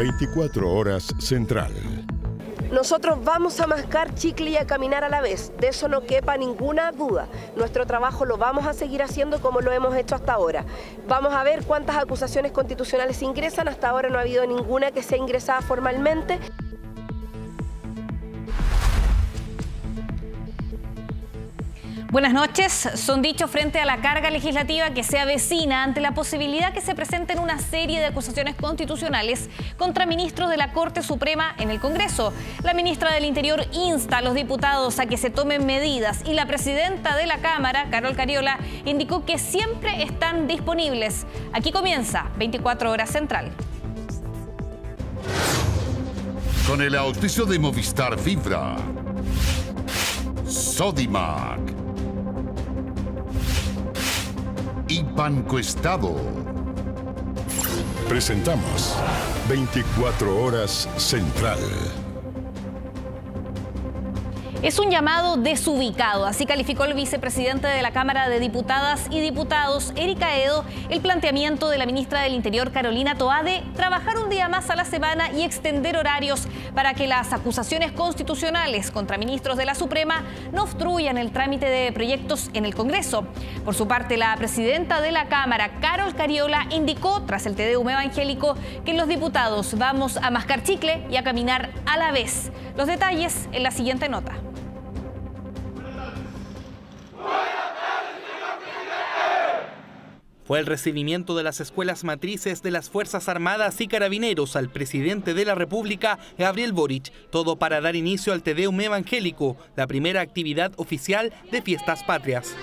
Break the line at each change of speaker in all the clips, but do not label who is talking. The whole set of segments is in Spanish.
24 horas Central.
Nosotros vamos a mascar chicle y a caminar a la vez, de eso no quepa ninguna duda. Nuestro trabajo lo vamos a seguir haciendo como lo hemos hecho hasta ahora. Vamos a ver cuántas acusaciones constitucionales ingresan, hasta ahora no ha habido ninguna que sea ingresada formalmente.
Buenas noches. Son dichos frente a la carga legislativa que se avecina ante la posibilidad que se presenten una serie de acusaciones constitucionales contra ministros de la Corte Suprema en el Congreso. La ministra del Interior insta a los diputados a que se tomen medidas y la presidenta de la Cámara, Carol Cariola, indicó que siempre están disponibles. Aquí comienza 24 Horas Central.
Con el auspicio de Movistar Fibra. Sodimac y Banco Estado.
Presentamos 24 Horas Central.
Es un llamado desubicado, así calificó el vicepresidente de la Cámara de Diputadas y Diputados, Erika Edo, el planteamiento de la ministra del Interior, Carolina Toá, de trabajar un día más a la semana y extender horarios para que las acusaciones constitucionales contra ministros de la Suprema no obstruyan el trámite de proyectos en el Congreso. Por su parte, la presidenta de la Cámara, Carol Cariola, indicó, tras el TDUM evangélico, que los diputados vamos a mascar chicle y a caminar a la vez. Los detalles en la siguiente nota.
Fue el recibimiento de las escuelas matrices de las Fuerzas Armadas y Carabineros al presidente de la República, Gabriel Boric, todo para dar inicio al Tedeum Evangélico, la primera actividad oficial de Fiestas Patrias.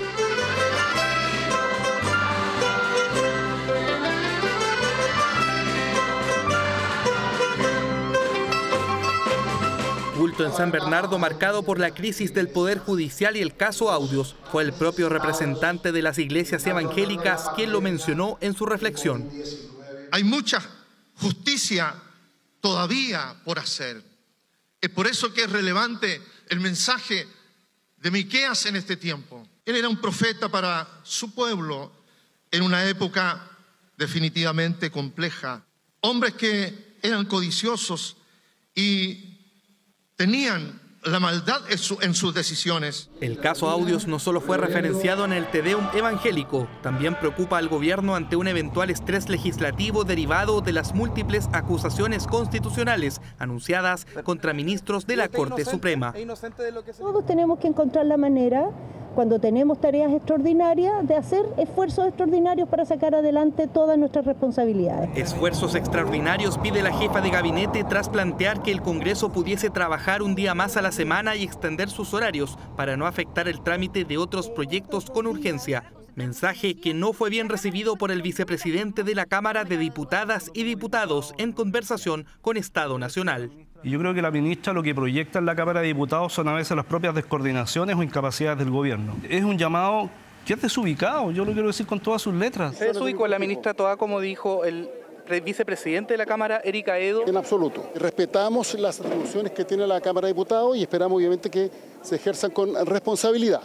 En San Bernardo marcado por la crisis del Poder Judicial y el caso Audios. Fue el propio representante de las iglesias evangélicas quien lo mencionó en su reflexión.
Hay mucha justicia todavía por hacer. Es por eso que es relevante el mensaje de Miqueas en este tiempo. Él era un profeta para su pueblo en una época definitivamente compleja. Hombres que eran codiciosos y tenían la maldad en, sus decisiones.
El caso Audios no solo fue referenciado en el Tedeum evangélico, también preocupa al gobierno ante un eventual estrés legislativo derivado de las múltiples acusaciones constitucionales anunciadas contra ministros de la Corte Suprema.
Todos tenemos que encontrar la manera cuando tenemos tareas extraordinarias, de hacer esfuerzos extraordinarios para sacar adelante todas nuestras responsabilidades.
Esfuerzos extraordinarios pide la jefa de gabinete tras plantear que el Congreso pudiese trabajar un día más a la semana y extender sus horarios para no afectar el trámite de otros proyectos con urgencia. Mensaje que no fue bien recibido por el vicepresidente de la Cámara de Diputadas y Diputados en conversación con Estado Nacional.
Y yo creo que la ministra lo que proyecta en la Cámara de Diputados son a veces las propias descoordinaciones o incapacidades del gobierno. Es un llamado que es desubicado, yo lo quiero decir con todas sus letras.
¿Se desubicó la ministra Toa, como dijo el vicepresidente de la Cámara, Erika Edo?
En absoluto. Respetamos las atribuciones que tiene la Cámara de Diputados y esperamos obviamente que se ejerzan con responsabilidad.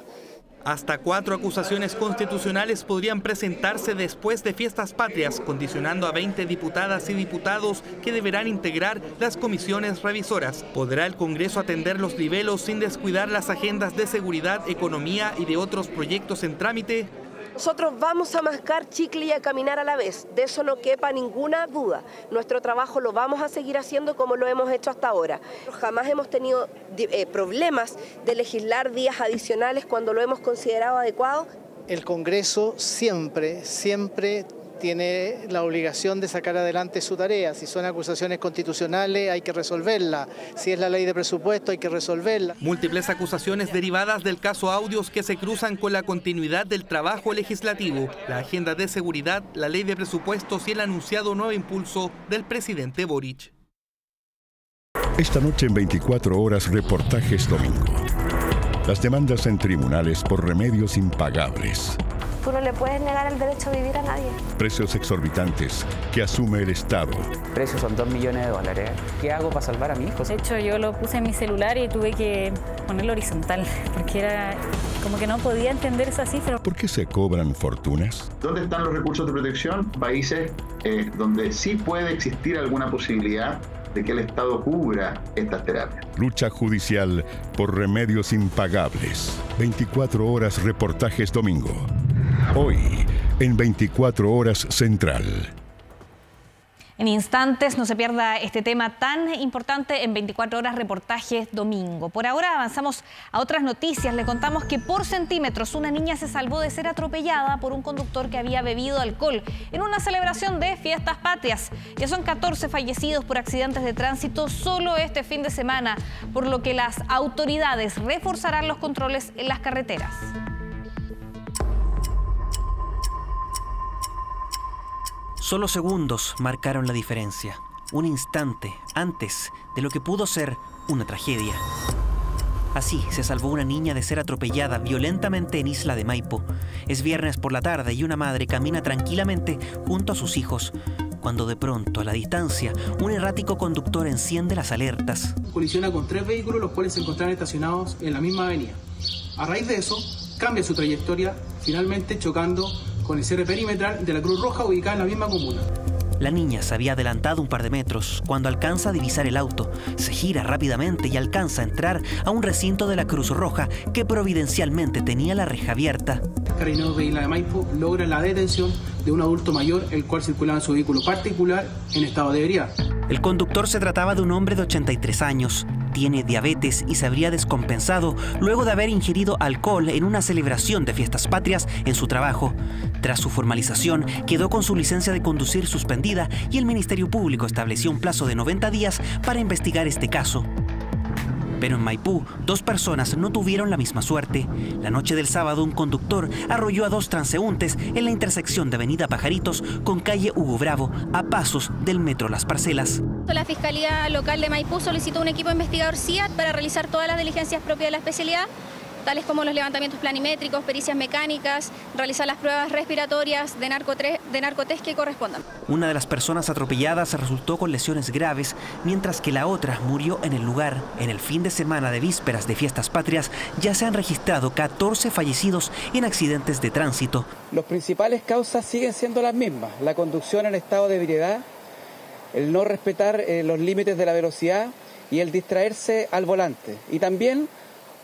Hasta cuatro acusaciones constitucionales podrían presentarse después de fiestas patrias, condicionando a 20 diputadas y diputados que deberán integrar las comisiones revisoras. ¿Podrá el Congreso atender los niveles sin descuidar las agendas de seguridad, economía y de otros proyectos en trámite?
Nosotros vamos a mascar chicle y a caminar a la vez, de eso no quepa ninguna duda. Nuestro trabajo lo vamos a seguir haciendo como lo hemos hecho hasta ahora. Jamás hemos tenido eh, problemas de legislar días adicionales cuando lo hemos considerado adecuado.
El Congreso siempre, siempre tiene la obligación de sacar adelante su tarea. Si son acusaciones constitucionales hay que resolverla. Si es la ley de presupuesto hay que resolverla.
Múltiples acusaciones derivadas del caso Audios que se cruzan con la continuidad del trabajo legislativo, la agenda de seguridad, la ley de presupuestos y el anunciado nuevo impulso del presidente Boric.
Esta noche en 24 horas reportajes domingo. Las demandas en tribunales por remedios impagables
Tú no le puedes negar el derecho a vivir a nadie.
Precios exorbitantes que asume el Estado.
Precios son 2 millones de dólares. ¿Qué hago para salvar a mi hijo?
De hecho, yo lo puse en mi celular y tuve que ponerlo horizontal, porque era como que no podía entender esa cifra.
¿Por qué se cobran fortunas?
¿Dónde están los recursos de protección? Países eh, donde sí puede existir alguna posibilidad de que el Estado cubra estas terapias.
Lucha judicial por remedios impagables. 24 horas reportajes domingo. Hoy, en 24 horas central.
En instantes no se pierda este tema tan importante en 24 horas reportaje domingo. Por ahora avanzamos a otras noticias. Le contamos que por centímetros una niña se salvó de ser atropellada por un conductor que había bebido alcohol en una celebración de fiestas patrias. Ya son 14 fallecidos por accidentes de tránsito solo este fin de semana, por lo que las autoridades reforzarán los controles en las carreteras.
Solo segundos marcaron la diferencia. Un instante antes de lo que pudo ser una tragedia. Así se salvó una niña de ser atropellada violentamente en Isla de Maipo. Es viernes por la tarde y una madre camina tranquilamente junto a sus hijos, cuando de pronto, a la distancia, un errático conductor enciende las alertas.
Colisiona con tres vehículos, los cuales se encontraban estacionados en la misma avenida. A raíz de eso, cambia su trayectoria, finalmente chocando con el cierre perimetral de la Cruz Roja ubicada en la misma comuna.
La niña se había adelantado un par de metros cuando alcanza a divisar el auto. Se gira rápidamente y alcanza a entrar a un recinto de la Cruz Roja que providencialmente tenía la reja abierta.
Carabineros de Isla de Maipo logra la detención de un adulto mayor, el cual circulaba en su vehículo particular en estado de ebriedad.
El conductor se trataba de un hombre de 83 años. Tiene diabetes y se habría descompensado luego de haber ingerido alcohol en una celebración de fiestas patrias en su trabajo. Tras su formalización, quedó con su licencia de conducir suspendida y el Ministerio Público estableció un plazo de 90 días para investigar este caso. Pero en Maipú, dos personas no tuvieron la misma suerte. La noche del sábado, un conductor arrolló a dos transeúntes en la intersección de Avenida Pajaritos con calle Hugo Bravo, a pasos del metro Las Parcelas.
La Fiscalía Local de Maipú solicitó un equipo investigador CIAT para realizar todas las diligencias propias de la especialidad tales como los levantamientos planimétricos, pericias mecánicas, realizar las pruebas respiratorias de, de narcotest que correspondan.
Una de las personas atropelladas resultó con lesiones graves, mientras que la otra murió en el lugar. En el fin de semana de vísperas de fiestas patrias ya se han registrado 14 fallecidos en accidentes de tránsito.
Las principales causas siguen siendo las mismas, la conducción en estado de ebriedad, el no respetar eh, los límites de la velocidad y el distraerse al volante. Y también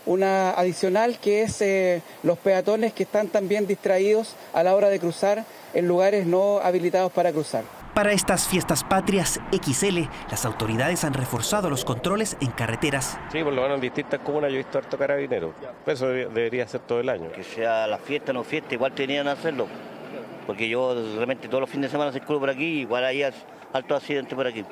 una adicional que es eh, los peatones que están también distraídos a la hora de cruzar en lugares no habilitados para cruzar.
Para estas fiestas patrias XL, las autoridades han reforzado los controles en carreteras.
Sí, por lo menos en distintas comunas yo he visto harto carabinero. Eso debería ser todo el año.
Que sea la fiesta o no fiesta, igual tenían que hacerlo. Porque yo realmente todos los fines de semana circulo por aquí, igual hay alto accidente por aquí.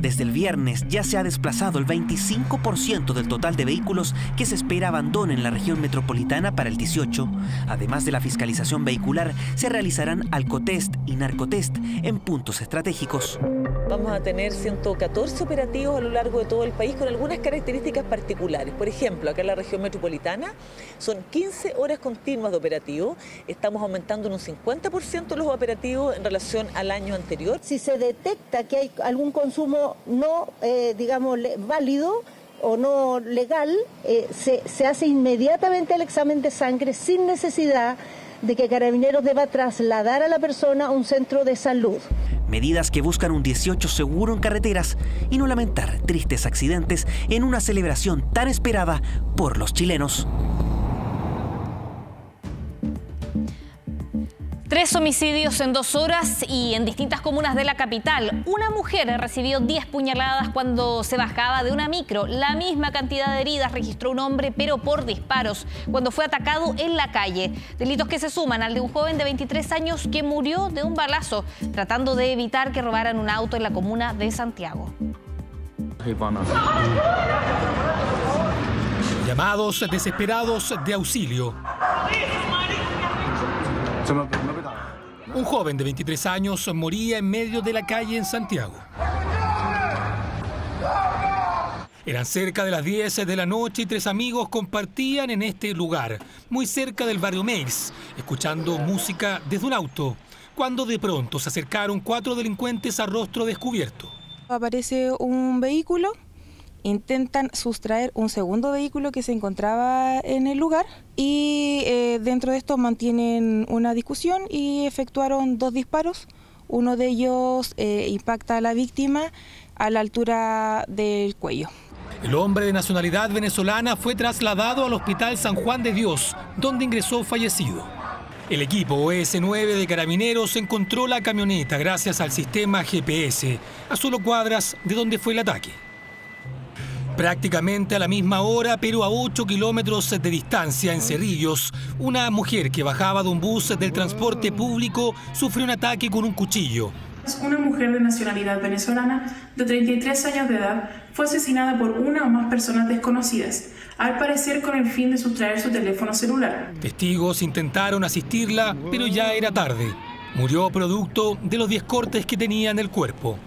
Desde el viernes ya se ha desplazado el 25% del total de vehículos que se espera abandonen la región metropolitana para el 18. Además de la fiscalización vehicular, se realizarán alcotest y narcotest en puntos estratégicos.
Vamos a tener 114 operativos a lo largo de todo el país con algunas características particulares. Por ejemplo, acá en la región metropolitana son 15 horas continuas de operativo. Estamos aumentando en un 50% los operativos en relación al año anterior.
Si se detecta que hay algún consumo no, eh, digamos, válido o no legal, eh, se, se hace inmediatamente el examen de sangre sin necesidad de que Carabineros deba trasladar a la persona a un centro de salud.
Medidas que buscan un 18 seguro en carreteras y no lamentar tristes accidentes en una celebración tan esperada por los chilenos.
Tres homicidios en dos horas y en distintas comunas de la capital. Una mujer recibió 10 puñaladas cuando se bajaba de una micro. La misma cantidad de heridas registró un hombre, pero por disparos, cuando fue atacado en la calle. Delitos que se suman al de un joven de 23 años que murió de un balazo, tratando de evitar que robaran un auto en la comuna de Santiago.
Llamados desesperados de auxilio. Un joven de 23 años moría en medio de la calle en Santiago. Eran cerca de las 10 de la noche y tres amigos compartían en este lugar, muy cerca del barrio Mails, escuchando música desde un auto, cuando de pronto se acercaron cuatro delincuentes a rostro descubierto.
Aparece un vehículo, intentan sustraer un segundo vehículo que se encontraba en el lugar y eh, dentro de esto mantienen una discusión y efectuaron dos disparos. Uno de ellos eh, impacta a la víctima a la altura del cuello.
El hombre de nacionalidad venezolana fue trasladado al Hospital San Juan de Dios, donde ingresó fallecido. El equipo OS-9 de Carabineros encontró la camioneta gracias al sistema GPS, a solo cuadras de donde fue el ataque. Prácticamente a la misma hora, pero a 8 kilómetros de distancia en Cerrillos, una mujer que bajaba de un bus del transporte público sufrió un ataque con un cuchillo.
Una mujer de nacionalidad venezolana de 33 años de edad fue asesinada por una o más personas desconocidas, al parecer con el fin de sustraer su teléfono celular.
Testigos intentaron asistirla, pero ya era tarde. Murió producto de los 10 cortes que tenía en el cuerpo.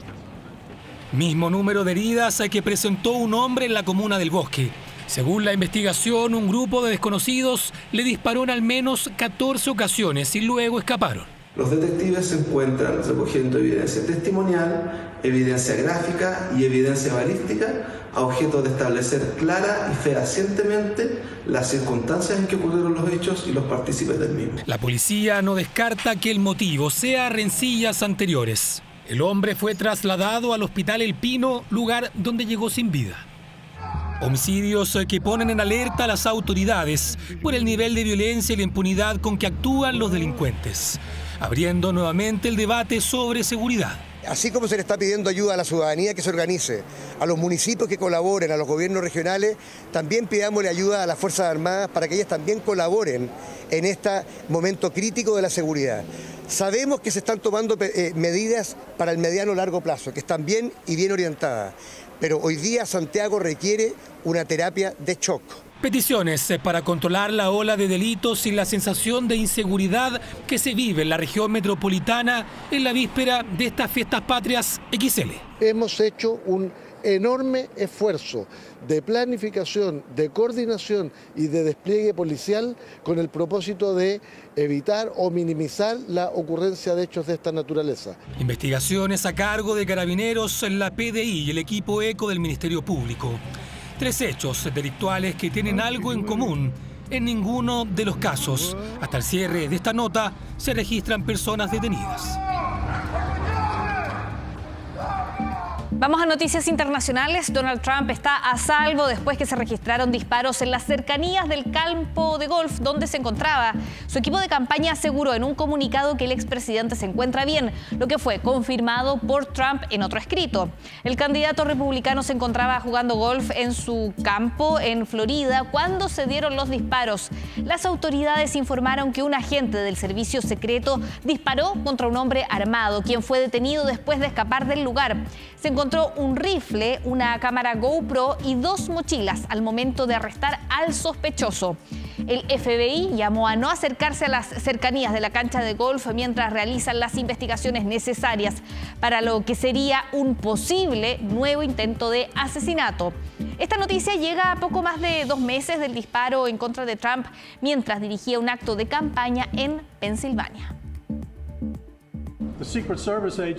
Mismo número de heridas que presentó un hombre en la comuna del Bosque. Según la investigación, un grupo de desconocidos le disparó en al menos 14 ocasiones y luego escaparon.
Los detectives se encuentran recogiendo evidencia testimonial, evidencia gráfica y evidencia balística a objeto de establecer clara y fehacientemente las circunstancias en que ocurrieron los hechos y los partícipes del mismo.
La policía no descarta que el motivo sea rencillas anteriores. El hombre fue trasladado al hospital El Pino, lugar donde llegó sin vida. Homicidios que ponen en alerta a las autoridades por el nivel de violencia y la impunidad con que actúan los delincuentes abriendo nuevamente el debate sobre seguridad.
Así como se le está pidiendo ayuda a la ciudadanía que se organice, a los municipios que colaboren, a los gobiernos regionales, también pidámosle ayuda a las Fuerzas Armadas para que ellas también colaboren en este momento crítico de la seguridad. Sabemos que se están tomando eh, medidas para el mediano largo plazo, que están bien y bien orientadas, pero hoy día Santiago requiere una terapia de shock.
Peticiones eh, para controlar la ola de delitos y la sensación de inseguridad que se vive en la región metropolitana en la víspera de estas fiestas patrias XL.
Hemos hecho un enorme esfuerzo de planificación, de coordinación y de despliegue policial con el propósito de evitar o minimizar la ocurrencia de hechos de esta naturaleza.
Investigaciones a cargo de carabineros, en la PDI y el equipo ECO del Ministerio Público. Tres hechos delictuales que tienen algo en común. En ninguno de los casos, hasta el cierre de esta nota, se registran personas detenidas.
Vamos a noticias internacionales. Donald Trump está a salvo después que se registraron disparos en las cercanías del campo de golf donde se encontraba. Su equipo de campaña aseguró en un comunicado que el expresidente se encuentra bien, lo que fue confirmado por Trump en otro escrito. El candidato republicano se encontraba jugando golf en su campo en Florida cuando se dieron los disparos. Las autoridades informaron que un agente del servicio secreto disparó contra un hombre armado, quien fue detenido después de escapar del lugar. Se encontró un rifle, una cámara GoPro y dos mochilas al momento de arrestar al sospechoso. El FBI llamó a no acercarse a las cercanías de la cancha de golf mientras realizan las investigaciones necesarias para lo que sería un posible nuevo intento de asesinato. Esta noticia llega a poco más de dos meses del disparo en contra de Trump mientras dirigía un acto de campaña en Pensilvania.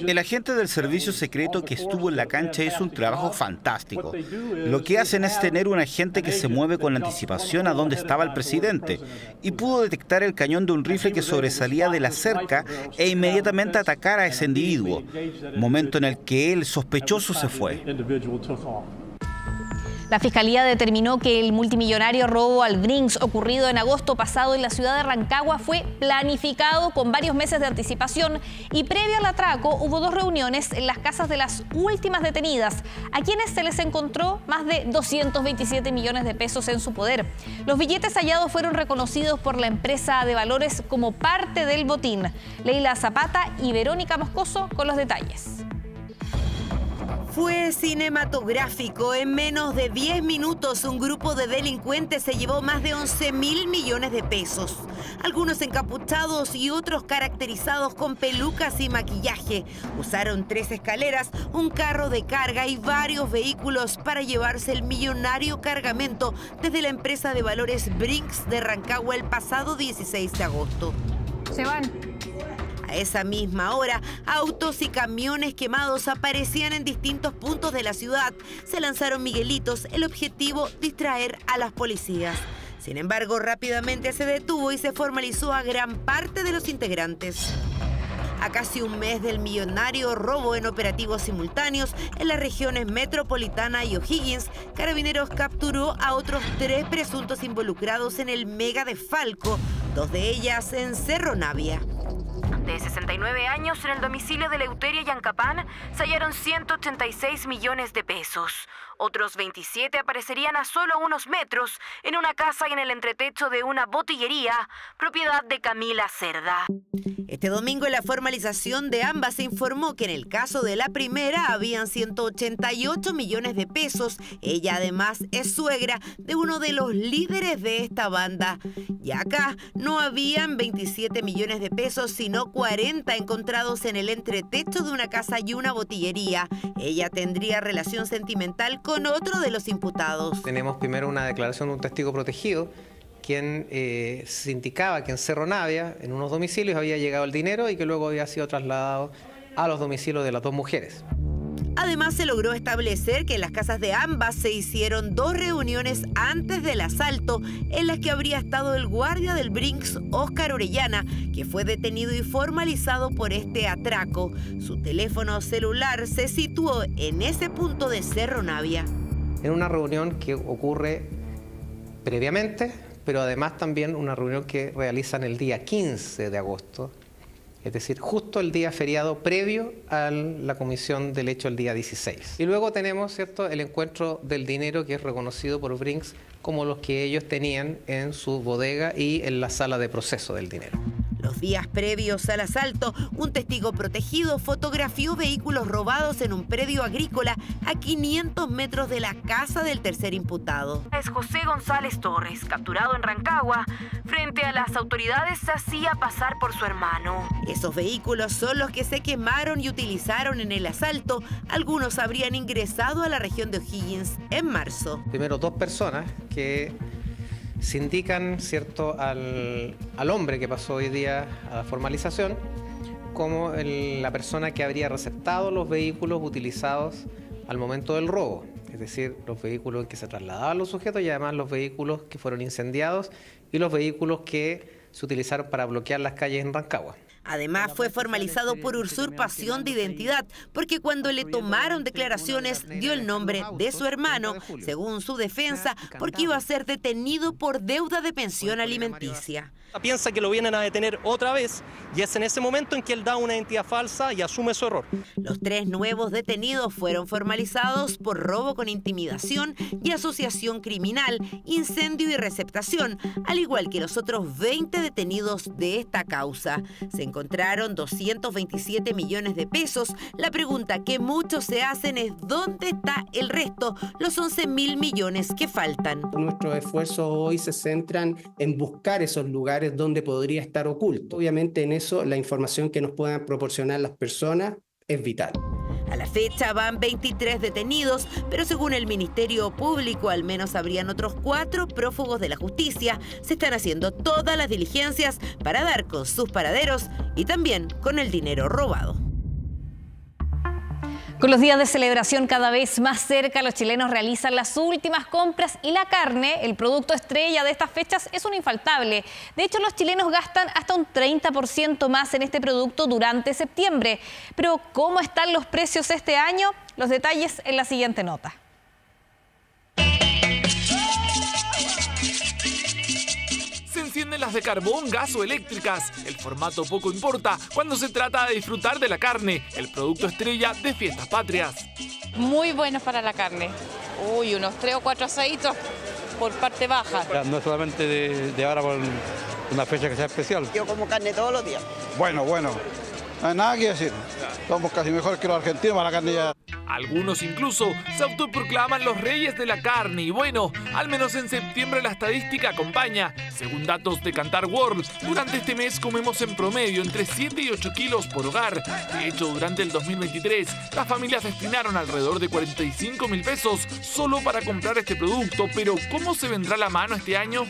El agente del servicio secreto que estuvo en la cancha hizo un trabajo fantástico. Lo que hacen es tener un agente que se mueve con anticipación a donde estaba el presidente y pudo detectar el cañón de un rifle que sobresalía de la cerca e inmediatamente atacar a ese individuo, momento en el que el sospechoso se fue.
La Fiscalía determinó que el multimillonario robo al Brinks ocurrido en agosto pasado en la ciudad de Rancagua fue planificado con varios meses de anticipación y previo al atraco hubo dos reuniones en las casas de las últimas detenidas, a quienes se les encontró más de 227 millones de pesos en su poder. Los billetes hallados fueron reconocidos por la empresa de valores como parte del botín. Leila Zapata y Verónica Moscoso con los detalles.
Fue cinematográfico. En menos de 10 minutos, un grupo de delincuentes se llevó más de 11 mil millones de pesos. Algunos encapuchados y otros caracterizados con pelucas y maquillaje. Usaron tres escaleras, un carro de carga y varios vehículos para llevarse el millonario cargamento desde la empresa de valores Brinks de Rancagua el pasado 16 de agosto.
Se van.
A esa misma hora, autos y camiones quemados aparecían en distintos puntos de la ciudad. Se lanzaron miguelitos, el objetivo distraer a las policías. Sin embargo, rápidamente se detuvo y se formalizó a gran parte de los integrantes. A casi un mes del millonario robo en operativos simultáneos en las regiones metropolitana y O'Higgins, Carabineros capturó a otros tres presuntos involucrados en el mega de Falco, dos de ellas en Cerro Navia
de 69 años, en el domicilio de Leuteria Yancapán se hallaron 186 millones de pesos. Otros 27 aparecerían a solo unos metros en una casa y en el entretecho de una botillería, propiedad de Camila Cerda.
Este domingo en la formalización de ambas se informó que en el caso de la primera habían 188 millones de pesos. Ella además es suegra de uno de los líderes de esta banda. Y acá no habían 27 millones de pesos, sino 40 encontrados en el entretecho de una casa y una botillería. Ella tendría relación sentimental con con otro de los imputados.
Tenemos primero una declaración de un testigo protegido quien eh, se indicaba que en Cerro Navia, en unos domicilios, había llegado el dinero y que luego había sido trasladado a los domicilios de las dos mujeres.
Además, se logró establecer que en las casas de ambas se hicieron dos reuniones antes del asalto en las que habría estado el guardia del Brinks, Oscar Orellana, que fue detenido y formalizado por este atraco. Su teléfono celular se situó en ese punto de Cerro Navia.
En una reunión que ocurre previamente, pero además también una reunión que realizan el día 15 de agosto es decir, justo el día feriado previo a la comisión del hecho el día 16. Y luego tenemos ¿cierto? el encuentro del dinero que es reconocido por Brinks como los que ellos tenían en su bodega y en la sala de proceso del dinero.
Los días previos al asalto, un testigo protegido fotografió vehículos robados en un predio agrícola a 500 metros de la casa del tercer imputado.
Es José González Torres, capturado en Rancagua. Frente a las autoridades se hacía pasar por su hermano.
Esos vehículos son los que se quemaron y utilizaron en el asalto. Algunos habrían ingresado a la región de O'Higgins en marzo.
Primero dos personas que se indican ¿cierto? Al, hombre que pasó hoy día a la formalización como la persona que habría receptado los vehículos utilizados al momento del robo, es decir, los vehículos en que se trasladaban los sujetos y además los vehículos que fueron incendiados y los vehículos que se utilizaron para bloquear las calles en Rancagua.
Además, fue formalizado por usurpación de identidad, porque cuando le tomaron declaraciones dio el nombre de su hermano, según su defensa, porque iba a ser detenido por deuda de pensión alimenticia.
Piensa que lo vienen a detener otra vez y es en ese momento en que él da una identidad falsa y asume su error.
Los tres nuevos detenidos fueron formalizados por robo con intimidación y asociación criminal, incendio y receptación, al igual que los otros 20 detenidos de esta causa. Se encontraron 227 millones de pesos. La pregunta que muchos se hacen es ¿dónde está el resto? Los 11 mil millones que faltan.
Nuestros esfuerzos hoy se centran en buscar esos lugares donde podría estar oculto. Obviamente en eso la información que nos puedan proporcionar las personas es vital.
A la fecha van 23 detenidos, pero según el Ministerio Público al menos habrían otros cuatro prófugos de la justicia. Se están haciendo todas las diligencias para dar con sus paraderos y también con el dinero robado.
Con los días de celebración cada vez más cerca, los chilenos realizan las últimas compras y la carne, el producto estrella de estas fechas, es un infaltable. De hecho, los chilenos gastan hasta un 30% más en este producto durante septiembre. Pero, ¿cómo están los precios este año? Los detalles en la siguiente nota.
Encienden las de carbón, gas o eléctricas. El formato poco importa cuando se trata de disfrutar de la carne, el producto estrella de fiestas patrias.
Muy buenos para la carne. Uy, unos tres o cuatro aceitos por parte baja.
No es solamente de, ahora por una fecha que sea especial.
Yo como carne todos los días.
Bueno, bueno.
No hay nada que decir. Somos casi mejores que los argentinos para la carne ya.
Algunos incluso se autoproclaman los reyes de la carne y bueno, al menos en septiembre la estadística acompaña. Según datos de Cantar World, durante este mes comemos en promedio entre 7 y 8 kilos por hogar. De hecho, durante el 2023, las familias destinaron alrededor de 45 mil pesos solo para comprar este producto, pero ¿cómo se vendrá la mano este año?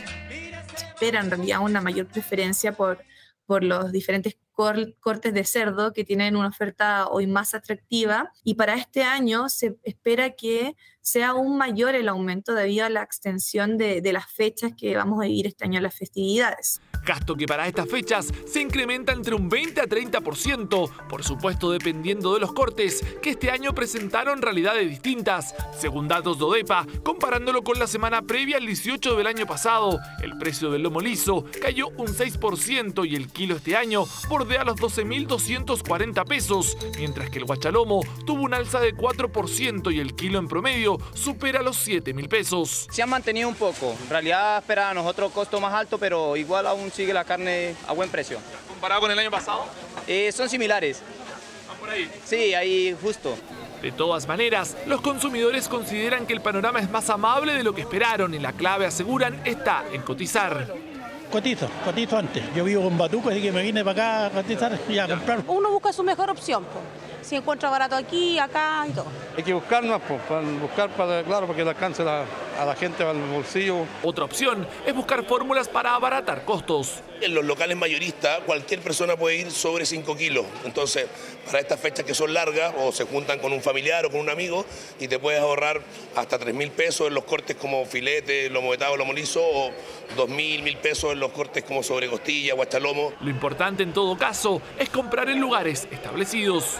Espera en realidad una mayor preferencia por, por los diferentes cortes de cerdo que tienen una oferta hoy más atractiva. Y para este año se espera que sea aún mayor el aumento debido a la extensión de, las fechas que vamos a vivir este año las festividades
gasto que para estas fechas se incrementa entre un 20 a 30%, por supuesto dependiendo de los cortes, que este año presentaron realidades distintas. Según datos de ODEPA, comparándolo con la semana previa al 18 del año pasado, el precio del lomo liso cayó un 6% y el kilo este año bordea los 12.240 pesos, mientras que el guachalomo tuvo un alza de 4% y el kilo en promedio supera los 7.000 pesos.
Se ha mantenido un poco, en realidad esperábamos otro costo más alto, pero igual aún sigue la carne a buen precio.
¿Comparado con el año pasado?
Eh, son similares.
¿Van por ahí?
Sí, ahí justo.
De todas maneras, los consumidores consideran que el panorama es más amable de lo que esperaron y la clave, aseguran, está en cotizar.
Cotizo, cotizo antes. Yo vivo con Batuco, así que me vine para acá a cotizar y a comprar.
Uno busca su mejor opción, pues. Si encuentra barato aquí, acá y todo.
Hay que buscar más, pues, para buscar, para, claro, para que le alcance la, a la gente al bolsillo.
Otra opción es buscar fórmulas para abaratar costos.
En los locales mayoristas cualquier persona puede ir sobre 5 kilos. Entonces, para estas fechas que son largas, o se juntan con un familiar o con un amigo, y te puedes ahorrar hasta 3 mil pesos en los cortes como filete, lomo vetado, lomo liso, o 2 mil, mil pesos en los cortes como sobre costilla, guachalomo.
Lo importante en todo caso es comprar en lugares establecidos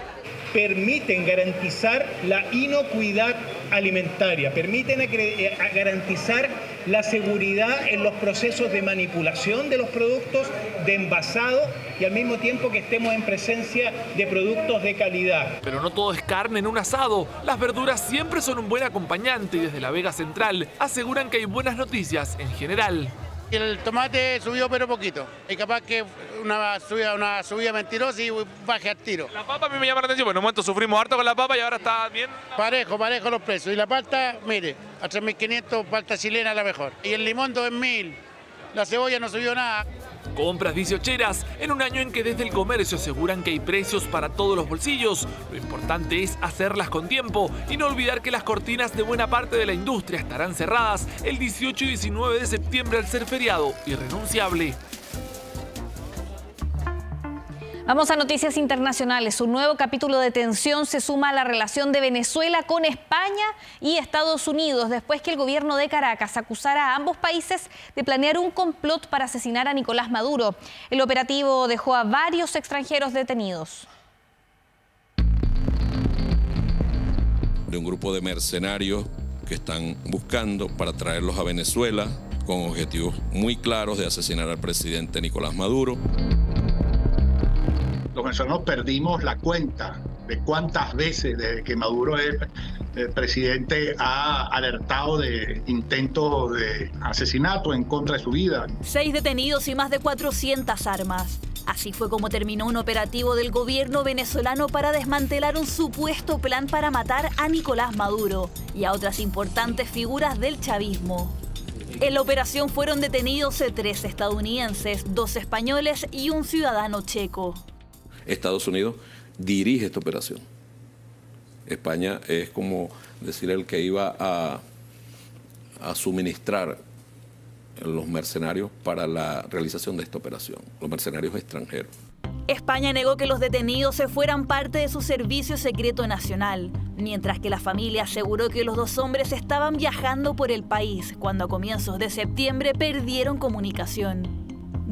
permiten garantizar la inocuidad alimentaria, permiten eh, garantizar la seguridad en los procesos de manipulación de los productos, de envasado y al mismo tiempo que estemos en presencia de productos de calidad.
Pero no todo es carne en un asado. Las verduras siempre son un buen acompañante y desde la Vega Central aseguran que hay buenas noticias en general.
El tomate subió pero poquito. Y capaz que una subida, una subida mentirosa y baje al tiro.
La papa a mí me llama la atención, porque en un momento sufrimos harto con la papa y ahora está bien.
Parejo, parejo los precios. Y la palta, mire, a 3.500 palta chilena la mejor. Y el limón 2.000. La cebolla no subió nada.
Compras 18 en un año en que desde el comercio aseguran que hay precios para todos los bolsillos. Lo importante es hacerlas con tiempo y no olvidar que las cortinas de buena parte de la industria estarán cerradas el 18 y 19 de septiembre al ser feriado irrenunciable.
Vamos a noticias internacionales. Un nuevo capítulo de tensión se suma a la relación de Venezuela con España y Estados Unidos después que el gobierno de Caracas acusara a ambos países de planear un complot para asesinar a Nicolás Maduro. El operativo dejó a varios extranjeros detenidos.
De un grupo de mercenarios que están buscando para traerlos a Venezuela con objetivos muy claros de asesinar al presidente Nicolás Maduro
los venezolanos perdimos la cuenta de cuántas veces desde que Maduro es el presidente ha alertado de intentos de asesinato en contra de su vida.
Seis detenidos y más de 400 armas. Así fue como terminó un operativo del gobierno venezolano para desmantelar un supuesto plan para matar a Nicolás Maduro y a otras importantes figuras del chavismo. En la operación fueron detenidos tres estadounidenses, dos españoles y un ciudadano checo.
Estados Unidos dirige esta operación. España es como decir el que iba a, suministrar los mercenarios para la realización de esta operación, los mercenarios extranjeros.
España negó que los detenidos se fueran parte de su servicio secreto nacional, mientras que la familia aseguró que los dos hombres estaban viajando por el país cuando a comienzos de septiembre perdieron comunicación.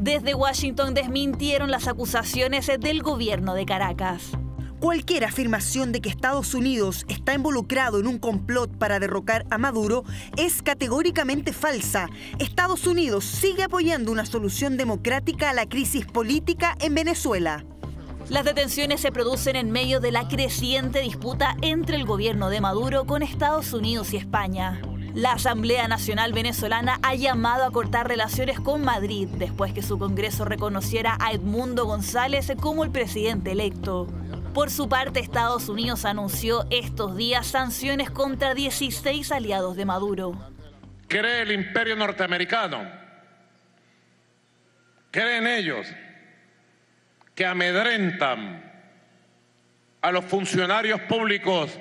Desde Washington desmintieron las acusaciones del gobierno de Caracas.
Cualquier afirmación de que Estados Unidos está involucrado en un complot para derrocar a Maduro es categóricamente falsa. Estados Unidos sigue apoyando una solución democrática a la crisis política en Venezuela.
Las detenciones se producen en medio de la creciente disputa entre el gobierno de Maduro con Estados Unidos y España. La Asamblea Nacional Venezolana ha llamado a cortar relaciones con Madrid después que su Congreso reconociera a Edmundo González como el presidente electo. Por su parte, Estados Unidos anunció estos días sanciones contra 16 aliados de Maduro.
¿Cree el imperio norteamericano? ¿Creen ellos que amedrentan a los funcionarios públicos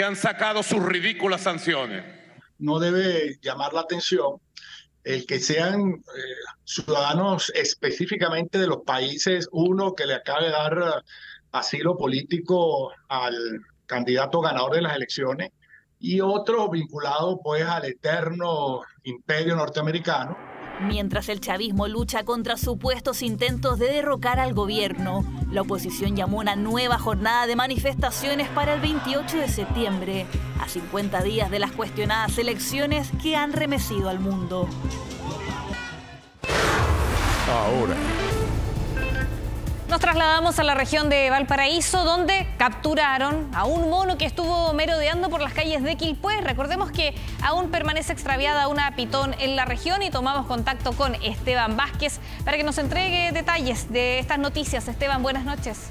que han sacado sus ridículas sanciones.
No debe llamar la atención el que sean eh, ciudadanos específicamente de los países, uno que le acabe de dar asilo político al candidato ganador de las elecciones y otro vinculado pues al eterno imperio norteamericano
Mientras el chavismo lucha contra supuestos intentos de derrocar al gobierno, la oposición llamó una nueva jornada de manifestaciones para el 28 de septiembre, a 50 días de las cuestionadas elecciones que han remecido al mundo.
Ahora nos trasladamos a la región de Valparaíso, donde capturaron a un mono que estuvo merodeando por las calles de Quilpué. Recordemos que aún permanece extraviada una pitón en la región y tomamos contacto con Esteban Vázquez para que nos entregue detalles de estas noticias. Esteban, buenas noches.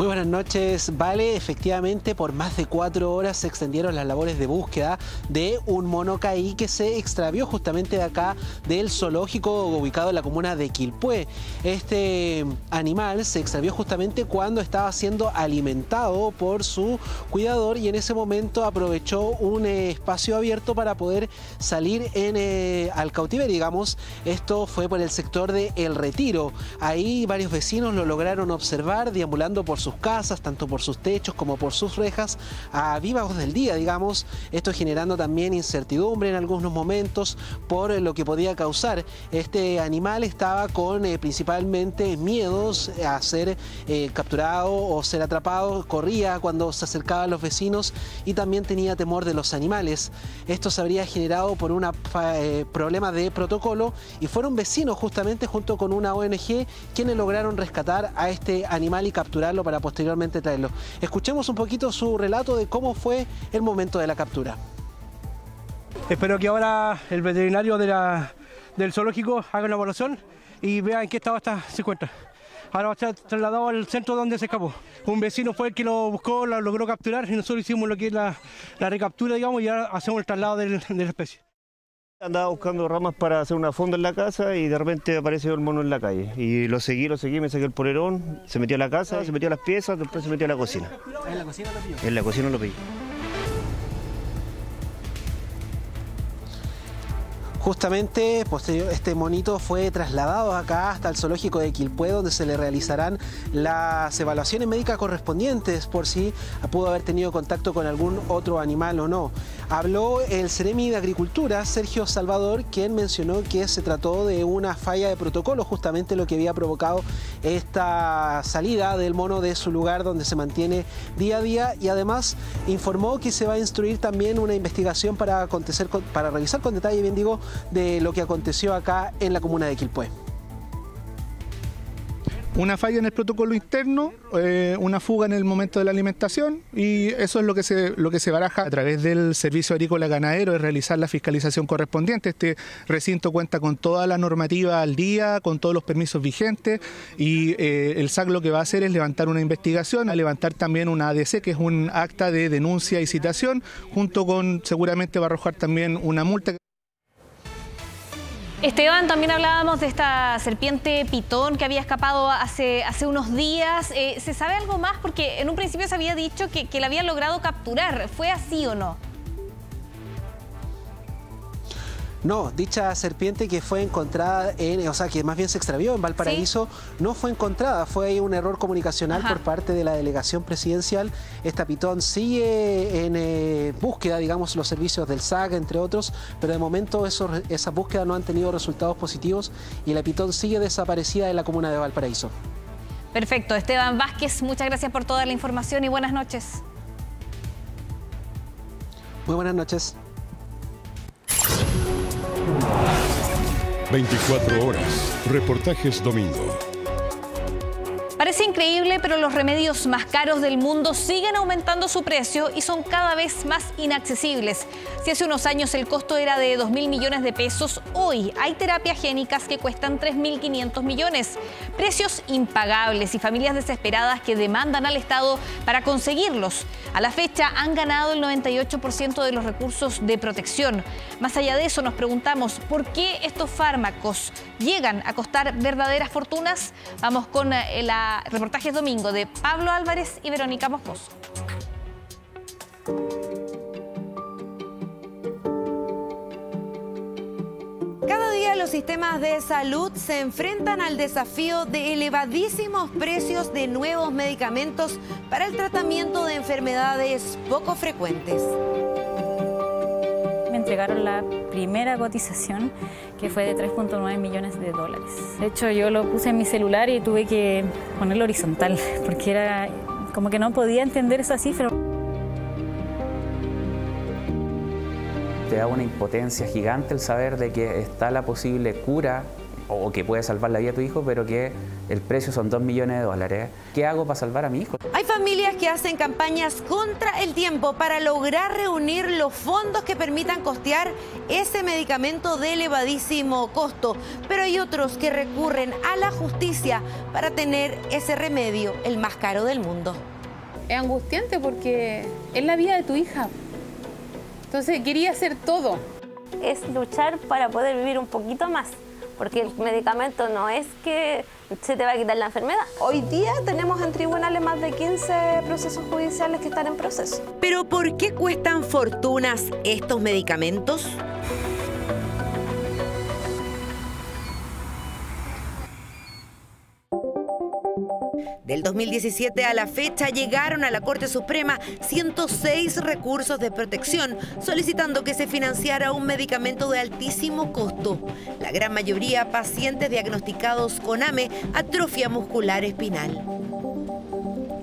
Muy buenas noches, Vale. Efectivamente, por más de cuatro horas se extendieron las labores de búsqueda de un mono caí que se extravió justamente de acá del zoológico ubicado en la comuna de Quilpué. Este animal se extravió justamente cuando estaba siendo alimentado por su cuidador y en ese momento aprovechó un espacio abierto para poder salir en, eh, al cautiverio, digamos. Esto fue por el sector de El Retiro. Ahí varios vecinos lo lograron observar deambulando por su casas, tanto por sus techos como por sus rejas, a viva del día, digamos, esto generando también incertidumbre en algunos momentos por lo que podía causar. Este animal estaba con eh, principalmente miedos a ser eh, capturado o ser atrapado, corría cuando se acercaba a los vecinos y también tenía temor de los animales. Esto se habría generado por un eh, problema de protocolo y fueron vecinos justamente junto con una ONG quienes lograron rescatar a este animal y capturarlo para posteriormente traerlo. Escuchemos un poquito su relato de cómo fue el momento de la captura.
Espero que ahora el veterinario del zoológico haga una evaluación y vea en qué estado está, se encuentra. Ahora va a ser trasladado al centro donde se escapó. Un vecino fue el que lo buscó, lo logró capturar y nosotros hicimos lo que es la, recaptura, digamos, y ahora hacemos el traslado de la especie.
Andaba buscando ramas para hacer una fonda en la casa y de repente apareció el mono en la calle. Y lo seguí, lo seguí, me saqué el polerón, se metió a la casa, se metió a las piezas, después se metió a la cocina. ¿En la cocina lo pilló? En la cocina lo pilló.
Justamente este monito fue trasladado acá hasta el zoológico de Quilpué donde se le realizarán las evaluaciones médicas correspondientes por si pudo haber tenido contacto con algún otro animal o no. Habló el Ceremi de Agricultura, Sergio Salvador, quien mencionó que se trató de una falla de protocolo, justamente lo que había provocado esta salida del mono de su lugar donde se mantiene día a día y además informó que se va a instruir también una investigación para, acontecer, para revisar con detalle, bien digo, de lo que aconteció acá en la comuna de Quilpué
una falla en el protocolo interno, eh, una fuga en el momento de la alimentación y eso es lo que, se, lo que se baraja a través del Servicio Agrícola Ganadero, es realizar la fiscalización correspondiente. Este recinto cuenta con toda la normativa al día, con todos los permisos vigentes y eh, el SAC lo que va a hacer es levantar una investigación, a levantar también una ADC, que es un acta de denuncia y citación, junto con seguramente va a arrojar también una multa.
Esteban, también hablábamos de esta serpiente pitón que había escapado hace, hace unos días. Eh, ¿Se sabe algo más? Porque en un principio se había dicho que, que la habían logrado capturar. ¿Fue así o no?
No, dicha serpiente que fue encontrada en, o sea, que más bien se extravió en Valparaíso, no fue encontrada, fue un error comunicacional por parte de la delegación presidencial. Esta pitón sigue en eh, búsqueda, digamos, los servicios del SAC, entre otros, pero de momento esas búsquedas no han tenido resultados positivos y la pitón sigue desaparecida en la comuna de Valparaíso.
Perfecto, Esteban Vázquez, muchas gracias por toda la información y buenas noches.
Muy buenas noches.
24 horas. Reportajes domingo.
Parece increíble, pero los remedios más caros del mundo siguen aumentando su precio y son cada vez más inaccesibles. Si hace unos años el costo era de 2.000 millones de pesos, hoy hay terapias génicas que cuestan 3.500 millones. Precios impagables y familias desesperadas que demandan al Estado para conseguirlos. A la fecha han ganado el 98% de los recursos de protección. Más allá de eso, nos preguntamos por qué estos fármacos llegan a costar verdaderas fortunas. Vamos con el eh, reportaje domingo de Pablo Álvarez y Verónica Moscoso.
Cada día los sistemas de salud se enfrentan al desafío de elevadísimos precios de nuevos medicamentos para el tratamiento de enfermedades poco frecuentes.
Entregaron la primera cotización que fue de 3.9 millones de dólares. De hecho, yo lo puse en mi celular y tuve que ponerlo horizontal porque era como que no podía entender esa cifra.
te da una impotencia gigante el saber de que está la posible cura o que puede salvar la vida de tu hijo, pero que el precio son 2 millones de dólares. ¿Qué hago para salvar a mi hijo?
Hay familias que hacen campañas contra el tiempo para lograr reunir los fondos que permitan costear ese medicamento de elevadísimo costo, pero hay otros que recurren a la justicia para tener ese remedio, el más caro del mundo.
Es angustiante porque es la vida de tu hija. Entonces quería hacer todo.
Es luchar para poder vivir un poquito más, porque el medicamento no es que se te va a quitar la enfermedad.
Hoy día tenemos en tribunales más de 15 procesos judiciales que están en proceso.
Pero ¿por qué cuestan fortunas estos medicamentos? Del 2017 a la fecha llegaron a la Corte Suprema 106 recursos de protección solicitando que se financiara un medicamento de altísimo costo. La gran mayoría pacientes diagnosticados con AME, atrofia muscular espinal.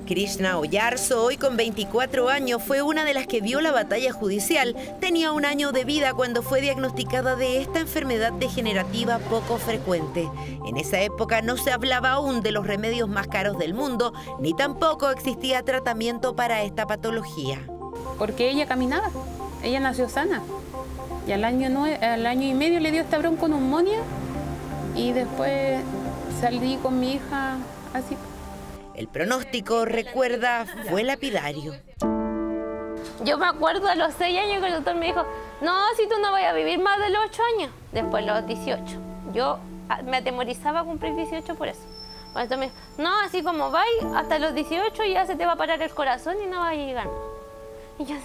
Krishna Oyarzo, hoy con 24 años, fue una de las que vio la batalla judicial. Tenía un año de vida cuando fue diagnosticada de esta enfermedad degenerativa poco frecuente. En esa época no se hablaba aún de los remedios más caros del mundo, ni tampoco existía tratamiento para esta patología.
Porque ella caminaba, ella nació sana. Y al año, al año y medio le dio esta bronconeumonía y después salí con mi hija así
el pronóstico, recuerda, fue lapidario.
Yo me acuerdo a los 6 años que el doctor me dijo, no, si tú no vas a vivir más de los 8 años, después los 18. Yo ah, me atemorizaba a cumplir 18 por eso. Entonces me dijo, no, así como vais, hasta los 18 ya se te va a parar el corazón y no va a llegar. Y yo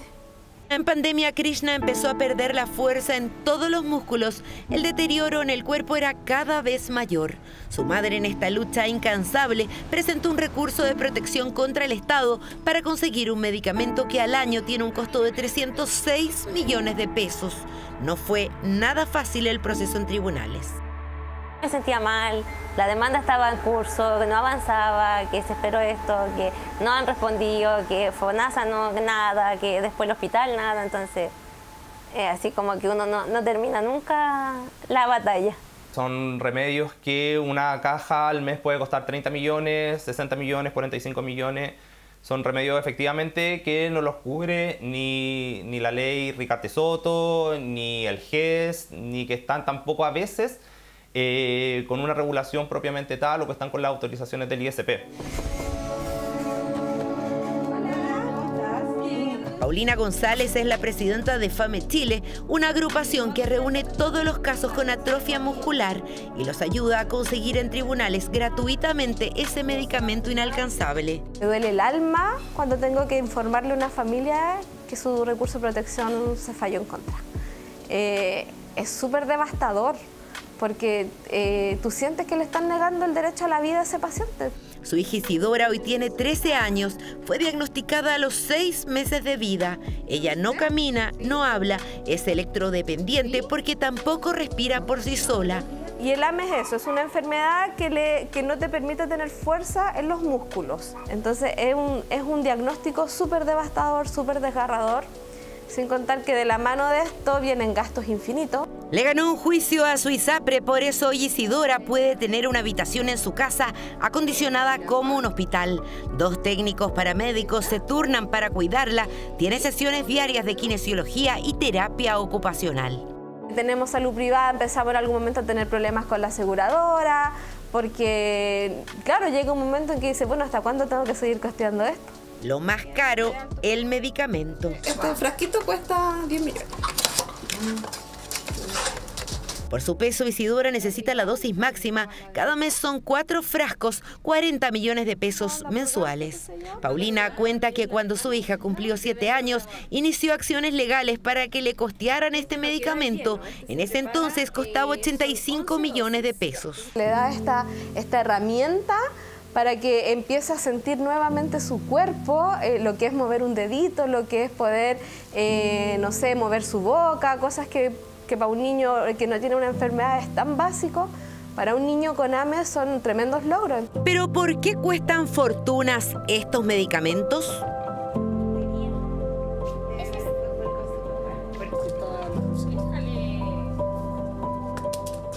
en pandemia, Krishna empezó a perder la fuerza en todos los músculos. El deterioro en el cuerpo era cada vez mayor. Su madre, en esta lucha incansable, presentó un recurso de protección contra el Estado para conseguir un medicamento que al año tiene un costo de 306 millones de pesos. No fue nada fácil el proceso en tribunales
me sentía mal, la demanda estaba en curso, que no avanzaba, que se esperó esto, que no han respondido, que FONASA no nada, que después el hospital nada, entonces eh, así como que uno no, no termina nunca la batalla.
Son remedios que una caja al mes puede costar 30 millones, 60 millones, 45 millones. Son remedios efectivamente que no los cubre ni, ni la ley Ricarte Soto, ni el GES, ni que están tampoco a veces eh, con una regulación propiamente tal o que están con las autorizaciones del ISP.
Paulina González es la presidenta de FAME Chile, una agrupación que reúne todos los casos con atrofia muscular y los ayuda a conseguir en tribunales gratuitamente ese medicamento inalcanzable.
Me duele el alma cuando tengo que informarle a una familia que su recurso de protección se falló en contra. Eh, es súper devastador porque eh, tú sientes que le están negando el derecho a la vida a ese paciente.
Su hija Isidora hoy tiene 13 años, fue diagnosticada a los 6 meses de vida. Ella no camina, no habla, es electrodependiente porque tampoco respira por sí sola.
Y el AME es eso, es una enfermedad que, le, que no te permite tener fuerza en los músculos. Entonces es un, es un diagnóstico súper devastador, súper desgarrador Sin contar que de la mano de esto vienen gastos infinitos.
Le ganó un juicio a su ISAPRE, por eso hoy Isidora puede tener una habitación en su casa acondicionada como un hospital. Dos técnicos paramédicos se turnan para cuidarla, tiene sesiones diarias de kinesiología y terapia ocupacional.
Tenemos salud privada, empezamos en algún momento a tener problemas con la aseguradora, porque claro, llega un momento en que dice, bueno, ¿hasta cuándo tengo que seguir costeando esto?
Lo más caro, el medicamento.
Este frasquito cuesta 10 millones.
Por su peso, Isidora necesita la dosis máxima. Cada mes son cuatro frascos, 40 millones de pesos mensuales. Paulina cuenta que cuando su hija cumplió siete años, inició acciones legales para que le costearan este medicamento. En ese entonces costaba 85 millones de pesos.
Le da esta, esta herramienta para que empiece a sentir nuevamente su cuerpo, eh, lo que es mover un dedito, lo que es poder, eh, no sé, mover su boca, cosas que, que para un niño que no tiene una enfermedad es tan básico. Para un niño con AME son tremendos logros.
Pero ¿por qué cuestan fortunas estos medicamentos?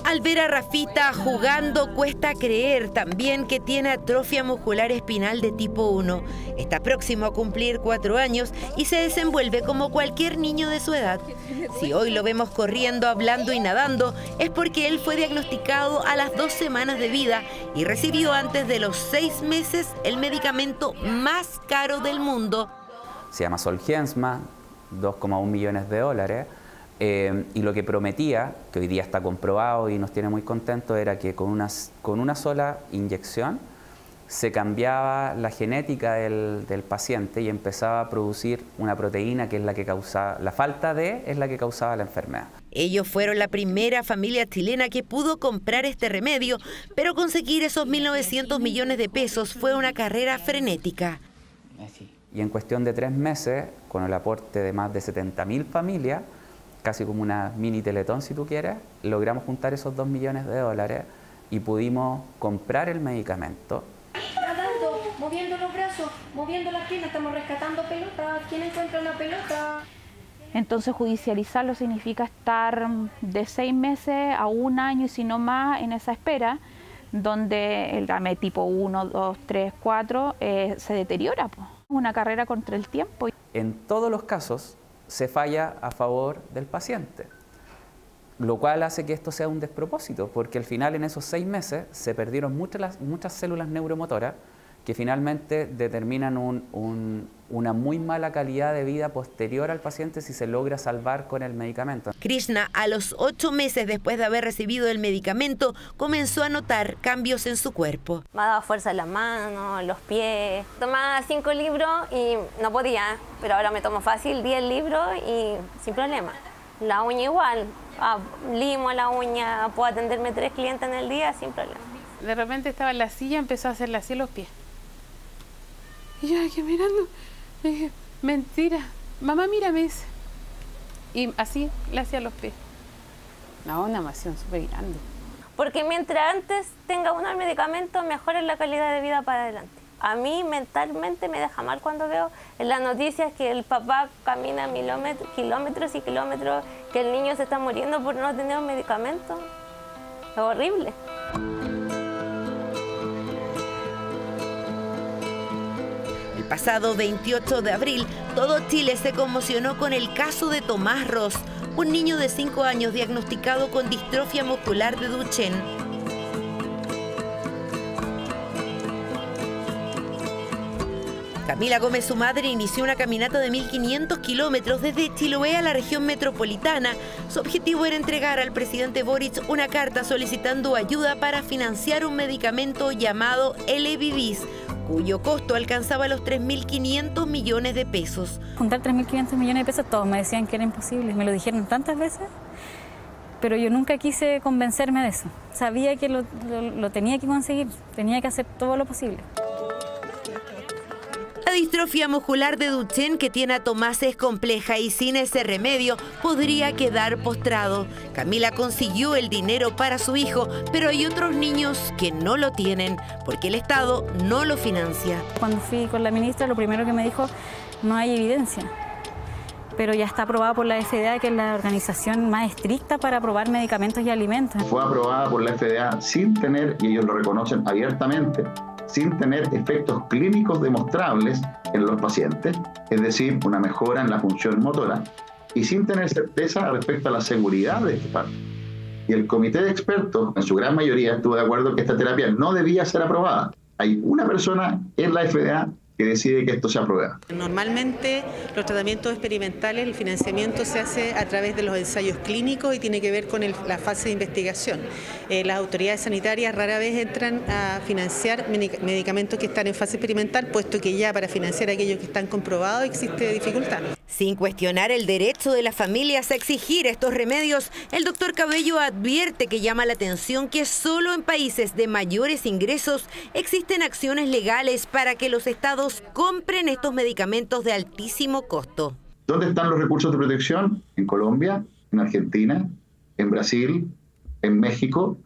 Al ver a Rafita jugando cuesta creer también que tiene atrofia muscular espinal de tipo 1. Está próximo a cumplir cuatro años y se desenvuelve como cualquier niño de su edad. Si hoy lo vemos corriendo, hablando y nadando, es porque él fue diagnosticado a las dos semanas de vida y recibió antes de los seis meses el medicamento más caro del mundo.
Se llama Solgensma, 2,1 millones de dólares eh, y lo que prometía, que hoy día está comprobado y nos tiene muy contentos, era que con una, con una sola inyección se cambiaba la genética del, del, paciente y empezaba a producir una proteína que es la que causaba, la falta de es la que causaba la enfermedad.
Ellos fueron la primera familia chilena que pudo comprar este remedio, pero conseguir esos 1.900 millones de pesos fue una carrera frenética.
Y en cuestión de tres meses, con el aporte de más de 70.000 familias, casi como una mini teletón si tú quieres, logramos juntar esos dos millones de dólares y pudimos comprar el medicamento.
Nadando, moviendo los brazos, moviendo las piernas, estamos rescatando pelotas. ¿Quién encuentra una pelota?
Entonces judicializarlo significa estar de seis meses a un año y si no más en esa espera, donde el GAME tipo 1, 2, 3, 4 se deteriora. Po. Una carrera contra el tiempo.
En todos los casos, se falla a favor del paciente, lo cual hace que esto sea un despropósito, porque al final en esos seis meses se perdieron muchas, muchas células neuromotoras que finalmente determinan un, un, una muy mala calidad de vida posterior al paciente si se logra salvar con el medicamento.
Krishna, a los ocho meses después de haber recibido el medicamento, comenzó a notar cambios en su cuerpo.
Me ha dado fuerza en las manos, en los pies. Tomaba cinco libros y no podía, pero ahora me tomo fácil diez libros y sin problema. La uña igual, ah, limo la uña, puedo atenderme tres clientes en el día sin problema.
De repente estaba en la silla, empezó a hacerle así los pies. Y yo aquí mirando, dije, mentira, mamá mírame. Y así le hacía los pies. No, una emoción súper grande.
Porque mientras antes tenga uno el medicamento, mejor es la calidad de vida para adelante. A mí mentalmente me deja mal cuando veo en las noticias que el papá camina kilómetros y kilómetros, que el niño se está muriendo por no tener un medicamento. Es horrible.
Pasado 28 de abril, todo Chile se conmocionó con el caso de Tomás Ross, un niño de 5 años diagnosticado con distrofia muscular de Duchenne. Camila Gómez, su madre, inició una caminata de 1.500 kilómetros desde Chiloé a la región metropolitana. Su objetivo era entregar al presidente Boric una carta solicitando ayuda para financiar un medicamento llamado Elevivis, cuyo costo alcanzaba los 3.500 millones de pesos.
Juntar 3.500 millones de pesos, todos me decían que era imposible, me lo dijeron tantas veces, pero yo nunca quise convencerme de eso. Sabía que lo, lo, lo tenía que conseguir, tenía que hacer todo lo posible.
La distrofia muscular de Duchenne que tiene a Tomás es compleja y sin ese remedio podría quedar postrado. Camila consiguió el dinero para su hijo, pero hay otros niños que no lo tienen porque el Estado no lo financia.
Cuando fui con la ministra, lo primero que me dijo, no hay evidencia. pero ya está aprobada por la FDA, que es la organización más estricta para aprobar medicamentos y alimentos.
Fue aprobada por la FDA sin tener, y ellos lo reconocen abiertamente, sin tener efectos clínicos demostrables en los pacientes, es decir, una mejora en la función motora, y sin tener certeza respecto a la seguridad de este fármaco. Y el comité de expertos, en su gran mayoría, estuvo de acuerdo que esta terapia no debía ser aprobada. Hay una persona en la FDA que decide que esto se aprueba.
Normalmente los tratamientos experimentales, el financiamiento se hace a través de los ensayos clínicos y tiene que ver con la fase de investigación. Eh, las autoridades sanitarias rara vez entran a financiar medicamentos que están en fase experimental, puesto que ya para financiar aquellos que están comprobados existe dificultad.
Sin cuestionar el derecho de las familias a exigir estos remedios, el doctor Cabello advierte que llama la atención que solo en países de mayores ingresos existen acciones legales para que los estados compren estos medicamentos de altísimo costo.
¿Dónde están los recursos de protección? En Colombia, en Argentina, en Brasil, en México,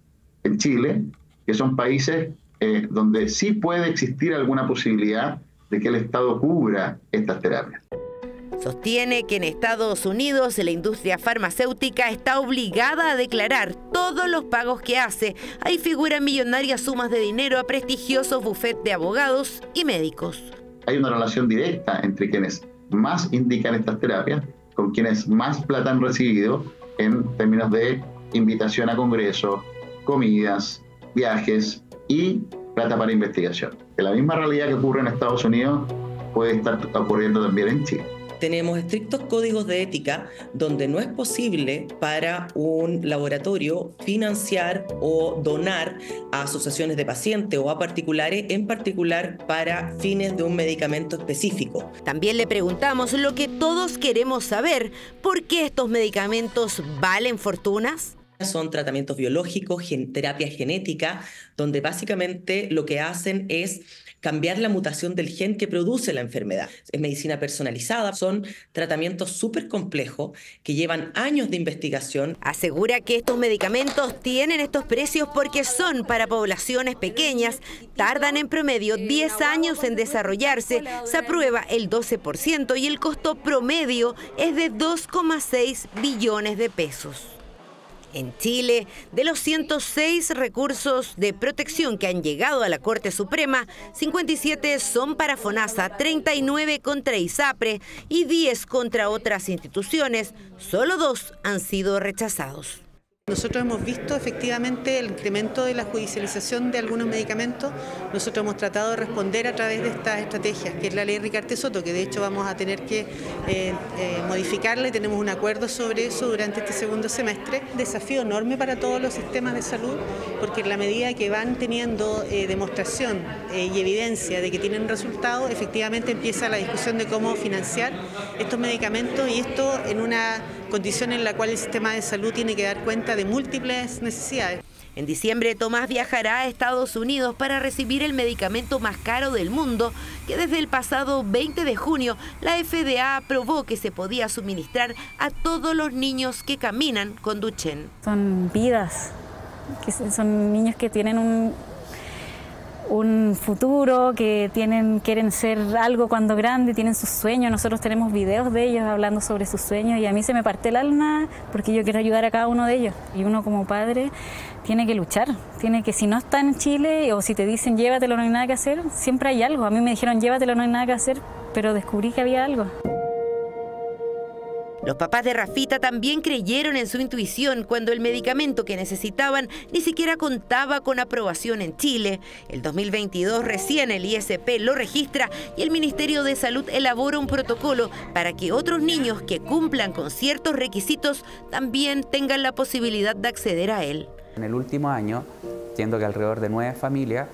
en Chile, que son países eh, donde sí puede existir alguna posibilidad de que el Estado cubra estas terapias.
Sostiene que en Estados Unidos la industria farmacéutica está obligada a declarar todos los pagos que hace. Ahí figuran millonarias sumas de dinero a prestigiosos bufetes de abogados y médicos.
Hay una relación directa entre quienes más indican estas terapias con quienes más plata han recibido en términos de invitación a congresos, comidas, viajes y plata para investigación. Que la misma realidad que ocurre en Estados Unidos puede estar ocurriendo también en Chile
tenemos estrictos códigos de ética donde no es posible para un laboratorio financiar o donar a asociaciones de pacientes o a particulares, en particular para fines de un medicamento específico.
También le preguntamos lo que todos queremos saber, ¿por qué estos medicamentos valen fortunas?
Son tratamientos biológicos, terapia genética, donde básicamente lo que hacen es cambiar la mutación del gen que produce la enfermedad. Es medicina personalizada, son tratamientos súper complejos que llevan años de investigación.
Asegura que estos medicamentos tienen estos precios porque son para poblaciones pequeñas, tardan en promedio 10 años en desarrollarse, se aprueba el 12% y el costo promedio es de 2,6 billones de pesos. En Chile, de los 106 recursos de protección que han llegado a la Corte Suprema, 57 son para FONASA, 39 contra ISAPRE y 10 contra otras instituciones. Solo dos han sido rechazados.
Nosotros hemos visto efectivamente el incremento de la judicialización de algunos medicamentos. Nosotros hemos tratado de responder a través de estas estrategias, que es la ley Ricarte Soto, que de hecho vamos a tener que eh, eh, modificarla y tenemos un acuerdo sobre eso durante este segundo semestre. Desafío enorme para todos los sistemas de salud, porque en la medida que van teniendo eh, demostración y evidencia de que tienen resultados, efectivamente empieza la discusión de cómo financiar estos medicamentos y esto en una condición en la cual el sistema de salud tiene que dar cuenta de múltiples necesidades.
En diciembre, Tomás viajará a Estados Unidos para recibir el medicamento más caro del mundo, que desde el pasado 20 de junio la FDA aprobó que se podía suministrar a todos los niños que caminan con Duchen.
Son vidas, que son niños que tienen un, un futuro, que tienen, quieren ser algo cuando grande, tienen sus sueños. Nosotros tenemos videos de ellos hablando sobre sus sueños y a mí se me parte el alma porque yo quiero ayudar a cada uno de ellos. Y uno como padre tiene que luchar, tiene que, si no está en Chile o si te dicen llévatelo, no hay nada que hacer, siempre hay algo. A mí me dijeron llévatelo, no hay nada que hacer, pero descubrí que había algo.
Los papás de Rafita también creyeron en su intuición cuando el medicamento que necesitaban ni siquiera contaba con aprobación en Chile. El 2022 recién el ISP lo registra y el Ministerio de Salud elabora un protocolo para que otros niños que cumplan con ciertos requisitos también tengan la posibilidad de acceder a él.
En el último año, entiendo que alrededor de nueve familias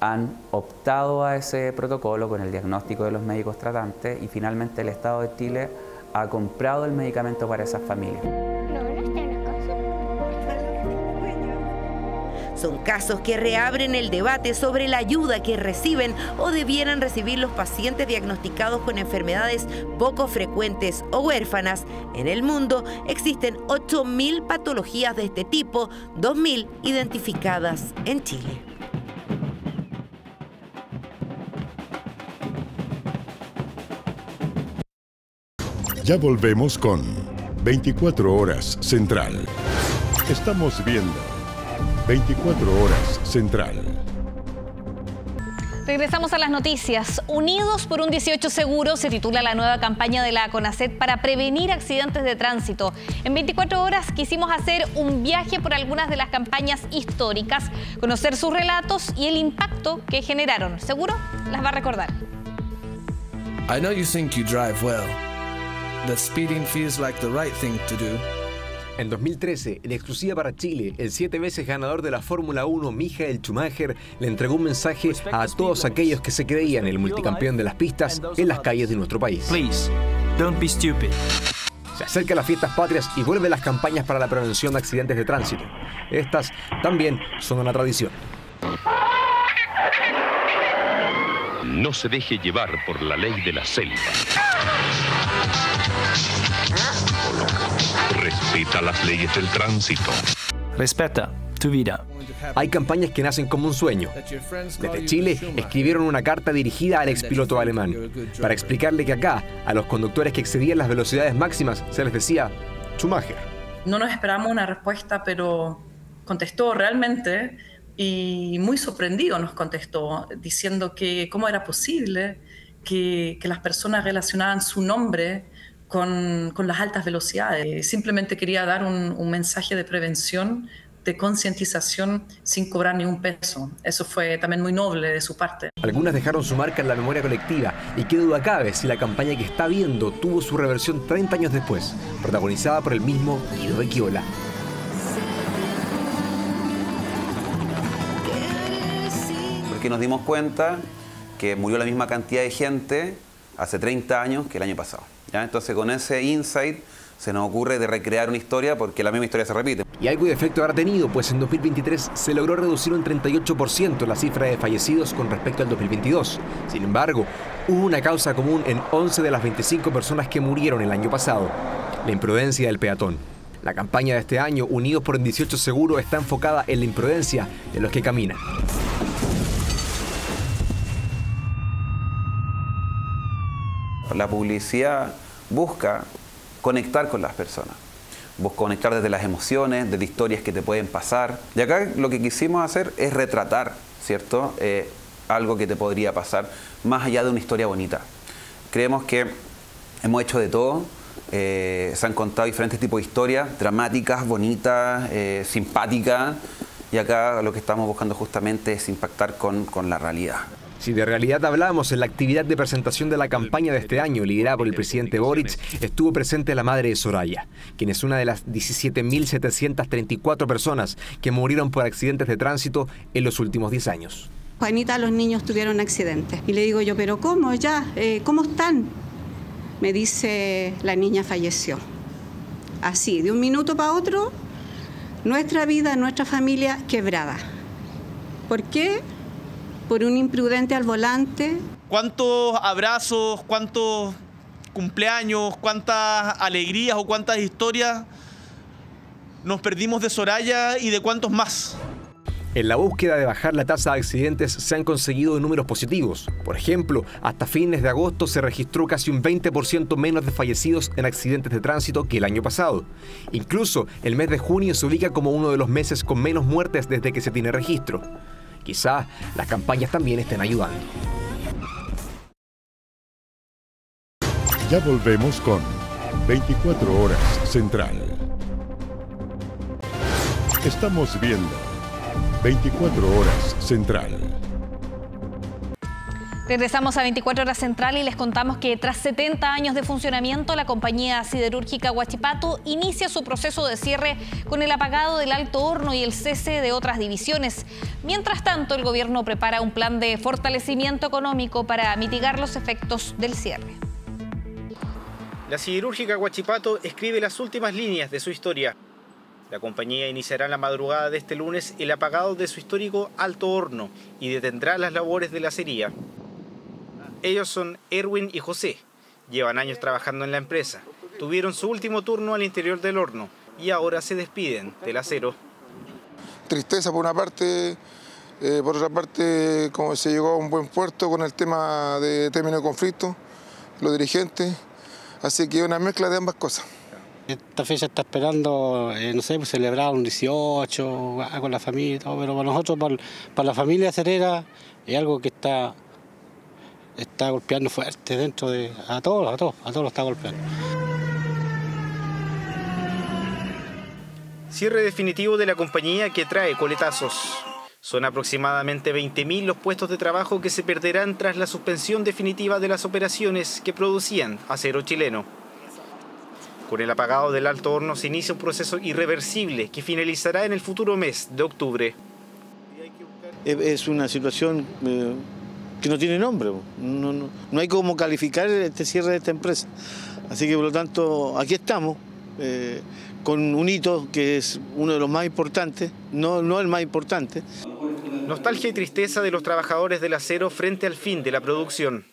han optado a ese protocolo con el diagnóstico de los médicos tratantes y finalmente el Estado de Chile ha comprado el medicamento para esas familias.
Son casos que reabren el debate sobre la ayuda que reciben o debieran recibir los pacientes diagnosticados con enfermedades poco frecuentes o huérfanas. En el mundo existen 8.000 patologías de este tipo, 2.000 identificadas en Chile.
Ya volvemos con 24 horas central. Estamos viendo 24 horas central.
Regresamos a las noticias. Unidos por un 18 seguro se titula la nueva campaña de la CONACET para prevenir accidentes de tránsito. En 24 horas quisimos hacer un viaje por algunas de las campañas históricas, conocer sus relatos y el impacto que generaron. Seguro las va a recordar.
I know you think you drive well. That speeding feels like the right thing to do.
En 2013, en exclusiva para Chile, el siete veces ganador de la Fórmula 1, Michael Schumacher, le entregó un mensaje a todos aquellos que se creían el multicampeón de las pistas en las calles de nuestro país.
Please, don't be stupid.
Se acercan las fiestas patrias y vuelven las campañas para la prevención de accidentes de tránsito. Estas también son una tradición.
No se deje llevar por la ley de la selva. Respeta las leyes del tránsito.
Respeta tu vida.
Hay campañas que nacen como un sueño. Desde Chile escribieron una carta dirigida al expiloto alemán para explicarle que acá, a los conductores que excedían las velocidades máximas, se les decía Schumacher.
No nos esperamos una respuesta, pero contestó realmente y muy sorprendido nos contestó, diciendo que cómo era posible que, que las personas relacionaban su nombre con, con, las altas velocidades. Simplemente quería dar un, un mensaje de prevención, de concientización sin cobrar ni un peso. Eso fue también muy noble de su parte.
Algunas dejaron su marca en la memoria colectiva y qué duda cabe si la campaña que está viendo tuvo su reversión 30 años después, protagonizada por el mismo Guido Becchiola.
Porque nos dimos cuenta que murió la misma cantidad de gente hace 30 años que el año pasado. Entonces con ese insight se nos ocurre de recrear una historia porque la misma historia se repite.
Y algo de efecto habrá tenido, pues en 2023 se logró reducir un 38% la cifra de fallecidos con respecto al 2022. Sin embargo, hubo una causa común en 11 de las 25 personas que murieron el año pasado, la imprudencia del peatón. La campaña de este año, Unidos por el 18 Seguro, está enfocada en la imprudencia de los que caminan.
La publicidad busca conectar con las personas. Busca conectar desde las emociones, desde historias que te pueden pasar. Y acá lo que quisimos hacer es retratar, ¿cierto? Eh, algo que te podría pasar más allá de una historia bonita. Creemos que hemos hecho de todo. Eh, se han contado diferentes tipos de historias, dramáticas, bonitas, eh, simpáticas. Y acá lo que estamos buscando justamente es impactar con, con la realidad.
Si de realidad hablamos, en la actividad de presentación de la campaña de este año, liderada por el presidente Boric, estuvo presente la madre de Soraya, quien es una de las 17.734 personas que murieron por accidentes de tránsito en los últimos 10 años.
Juanita, los niños tuvieron accidentes. Y le digo yo, ¿pero cómo ya? Eh, ¿Cómo están? Me dice, la niña falleció. Así, de un minuto para otro, nuestra vida, nuestra familia quebrada. ¿Por qué? Por un imprudente al volante.
¿Cuántos abrazos, cuántos cumpleaños, cuántas alegrías o cuántas historias nos perdimos de Soraya y de cuántos más?
En la búsqueda de bajar la tasa de accidentes se han conseguido números positivos. Por ejemplo, hasta fines de agosto se registró casi un 20% menos de fallecidos en accidentes de tránsito que el año pasado. Incluso el mes de junio se ubica como uno de los meses con menos muertes desde que se tiene registro. Quizá las campañas también estén ayudando.
Ya volvemos con 24 horas central. Estamos viendo 24 horas central.
Regresamos a 24 horas central y les contamos que tras 70 años de funcionamiento, la compañía siderúrgica Huachipato inicia su proceso de cierre con el apagado del alto horno y el cese de otras divisiones. Mientras tanto, el gobierno prepara un plan de fortalecimiento económico para mitigar los efectos del cierre.
La siderúrgica Huachipato escribe las últimas líneas de su historia. La compañía iniciará en la madrugada de este lunes el apagado de su histórico alto horno y detendrá las labores de la acería. Ellos son Erwin y José. Llevan años trabajando en la empresa. Tuvieron su último turno al interior del horno y ahora se despiden del acero.
Tristeza por una parte, eh, por otra parte, como se llegó a un buen puerto con el tema de término de conflicto, los dirigentes, Así que una mezcla de ambas cosas.
Esta fecha está esperando, eh, no sé, pues, celebrar un 18 con la familia y todo, pero para nosotros, para, para la familia cerera, es algo que está, está golpeando fuerte dentro de. a todos, a todos, a todos lo está golpeando.
Cierre definitivo de la compañía que trae coletazos. Son aproximadamente 20.000 los puestos de trabajo que se perderán tras la suspensión definitiva de las operaciones que producían acero chileno. Con el apagado del alto horno se inicia un proceso irreversible que finalizará en el futuro mes de octubre.
Es una situación eh, que no tiene nombre, no, no, no hay cómo calificar este cierre de esta empresa. Así que por lo tanto aquí estamos. Eh, con un hito que es uno de los más importantes, no, no el más importante.
Nostalgia y tristeza de los trabajadores del acero frente al fin de la producción.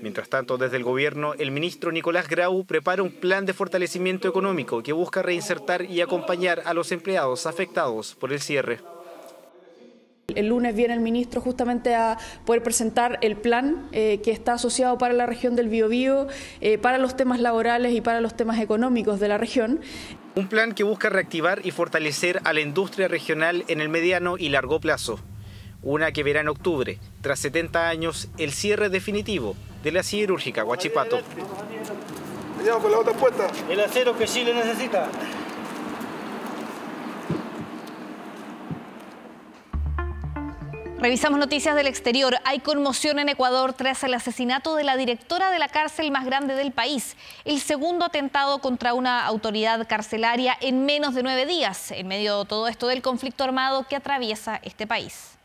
Mientras tanto, desde el gobierno, el ministro Nicolás Grau prepara un plan de fortalecimiento económico que busca reinsertar y acompañar a los empleados afectados por el cierre.
El lunes viene el ministro justamente a poder presentar el plan eh, que está asociado para la región del Biobío, eh, para los temas laborales y para los temas económicos de la región.
Un plan que busca reactivar y fortalecer a la industria regional en el mediano y largo plazo. Una que verá en octubre, tras 70 años, el cierre definitivo de la siderúrgica Huachipato.
El acero que Chile necesita.
Revisamos noticias del exterior. Hay conmoción en Ecuador tras el asesinato de la directora de la cárcel más grande del país. El segundo atentado contra una autoridad carcelaria en menos de nueve días, en medio de todo esto del conflicto armado que atraviesa este país.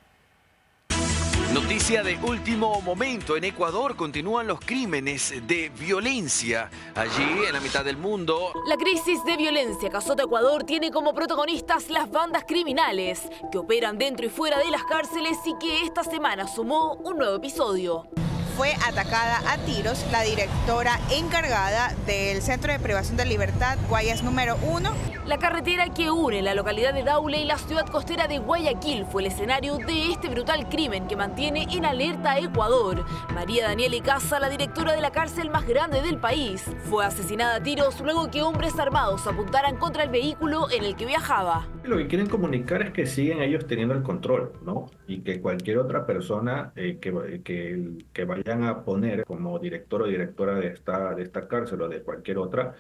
Noticia de último momento. En Ecuador continúan los crímenes de violencia. Allí, en la mitad del mundo.
La crisis de violencia que azota Ecuador tiene como protagonistas las bandas criminales que operan dentro y fuera de las cárceles y que esta semana sumó un nuevo episodio
fue atacada a tiros la directora encargada del Centro de Privación de Libertad Guayas número 1.
La carretera que une la localidad de Daule y la ciudad costera de Guayaquil fue el escenario de este brutal crimen que mantiene en alerta a Ecuador. María Daniela Icaza, la directora de la cárcel más grande del país, fue asesinada a tiros luego que hombres armados apuntaran contra el vehículo en el que viajaba.
Lo que quieren comunicar es que siguen ellos teniendo el control, ¿no? Y que cualquier otra persona eh, que, que, que vaya a poner como director o directora de esta, de esta cárcel o de cualquier otra,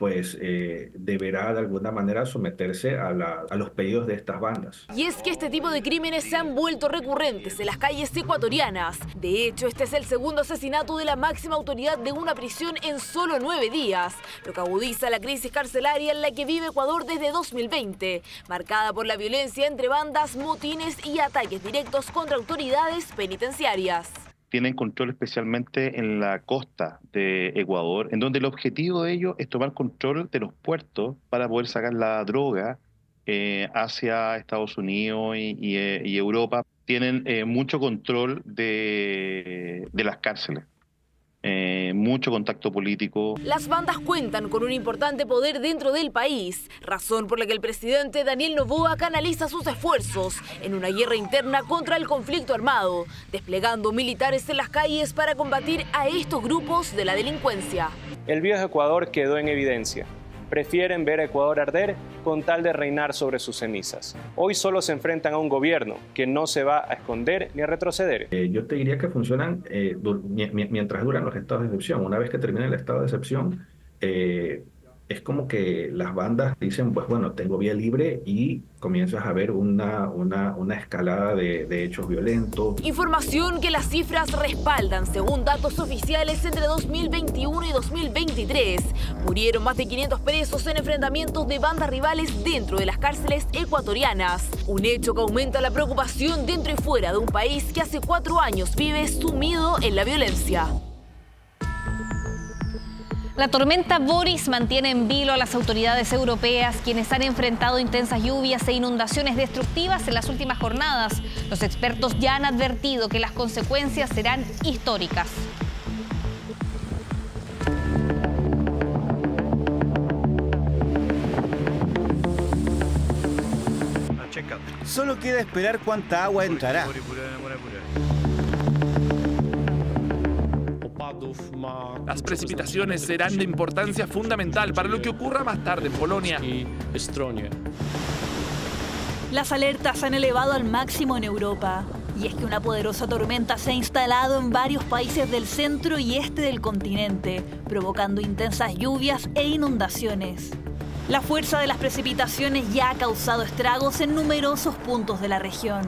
pues eh, deberá de alguna manera someterse a, a, los pedidos de estas bandas.
Y es que este tipo de crímenes se han vuelto recurrentes en las calles ecuatorianas. De hecho, este es el segundo asesinato de la máxima autoridad de una prisión en solo nueve días, lo que agudiza la crisis carcelaria en la que vive Ecuador desde 2020, marcada por la violencia entre bandas, motines y ataques directos contra autoridades penitenciarias
tienen control especialmente en la costa de Ecuador, en donde el objetivo de ellos es tomar control de los puertos para poder sacar la droga eh, hacia Estados Unidos y, eh, Europa. Tienen eh, mucho control de las cárceles. Eh, mucho contacto político.
Las bandas cuentan con un importante poder dentro del país, razón por la que el presidente Daniel Novoa canaliza sus esfuerzos en una guerra interna contra el conflicto armado, desplegando militares en las calles para combatir a estos grupos de la delincuencia.
El viejo Ecuador quedó en evidencia prefieren ver a Ecuador arder con tal de reinar sobre sus cenizas. Hoy solo se enfrentan a un gobierno que no se va a esconder ni a retroceder.
Eh, yo te diría que funcionan eh, mientras duran los estados de excepción. Una vez que termina el estado de excepción, eh, es como que las bandas dicen, pues bueno, tengo vía libre y comienzas a ver una, una, una escalada de, de, hechos violentos.
Información que las cifras respaldan. Según datos oficiales, entre 2021 y 2023 murieron más de 500 presos en enfrentamientos de bandas rivales dentro de las cárceles ecuatorianas. Un hecho que aumenta la preocupación dentro y fuera de un país que hace cuatro años vive sumido en la violencia.
La tormenta Boris mantiene en vilo a las autoridades europeas, quienes han enfrentado intensas lluvias e inundaciones destructivas en las últimas jornadas. Los expertos ya han advertido que las consecuencias serán históricas.
Solo queda esperar cuánta agua entrará.
Las precipitaciones serán de importancia fundamental para lo que ocurra más tarde en Polonia.
Las alertas se han elevado al máximo en Europa. Y es que una poderosa tormenta se ha instalado en varios países del centro y este del continente, provocando intensas lluvias e inundaciones. La fuerza de las precipitaciones ya ha causado estragos en numerosos puntos de la región.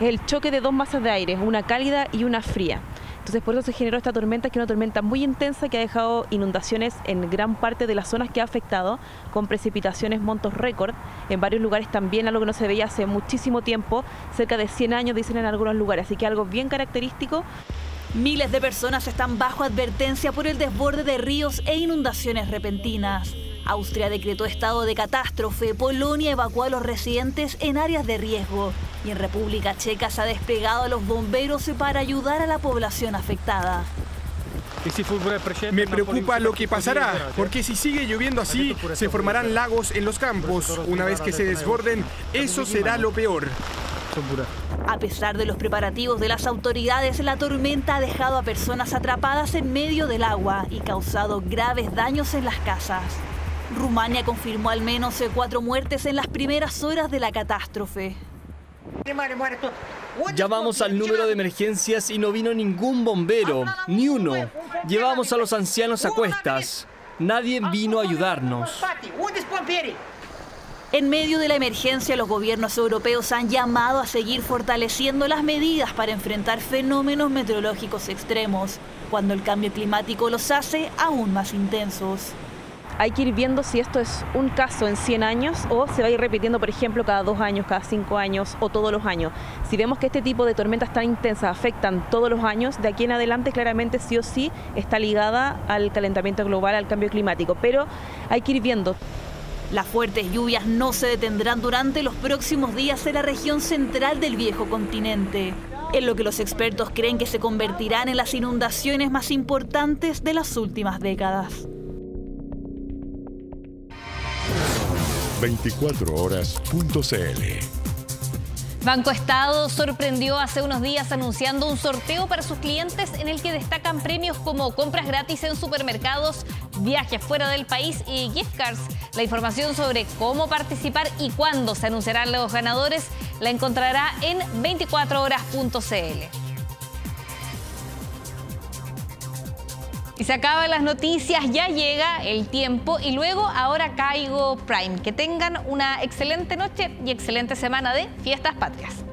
El choque de dos masas de aire, una cálida y una fría. Entonces por eso se generó esta tormenta, que es una tormenta muy intensa que ha dejado inundaciones en gran parte de las zonas que ha afectado, con precipitaciones montos récord, en varios lugares también, algo que no se veía hace muchísimo tiempo, cerca de 100 años dicen en algunos lugares, así que algo bien característico.
Miles de personas están bajo advertencia por el desborde de ríos e inundaciones repentinas. Austria decretó estado de catástrofe, Polonia evacuó a los residentes en áreas de riesgo y en República Checa se ha desplegado a los bomberos para ayudar a la población afectada.
Me preocupa lo que pasará, porque si sigue lloviendo así, se formarán lagos en los campos. Una vez que se desborden, eso será lo peor.
A pesar de los preparativos de las autoridades, la tormenta ha dejado a personas atrapadas en medio del agua y causado graves daños en las casas. Rumania confirmó al menos cuatro muertes en las primeras horas de la catástrofe.
Llamamos al número de emergencias y no vino ningún bombero, ni uno. Llevamos a los ancianos a cuestas. Nadie vino a ayudarnos.
En medio de la emergencia, los gobiernos europeos han llamado a seguir fortaleciendo las medidas para enfrentar fenómenos meteorológicos extremos, cuando el cambio climático los hace aún más intensos
hay que ir viendo si esto es un caso en 100 años o se va a ir repitiendo, por ejemplo, cada dos años, cada cinco años o todos los años. Si vemos que este tipo de tormentas tan intensas afectan todos los años, de aquí en adelante claramente sí o sí está ligada al calentamiento global, al cambio climático, pero hay que ir viendo.
Las fuertes lluvias no se detendrán durante los próximos días en la región central del viejo continente, en lo que los expertos creen que se convertirán en las inundaciones más importantes de las últimas décadas.
24horas.cl
Banco Estado sorprendió hace unos días anunciando un sorteo para sus clientes en el que destacan premios como compras gratis en supermercados, viajes fuera del país y gift cards. La información sobre cómo participar y cuándo se anunciarán los ganadores la encontrará en 24horas.cl. Y se acaban las noticias, ya llega el tiempo y luego ahora caigo Prime. Que tengan una excelente noche y excelente semana de Fiestas Patrias.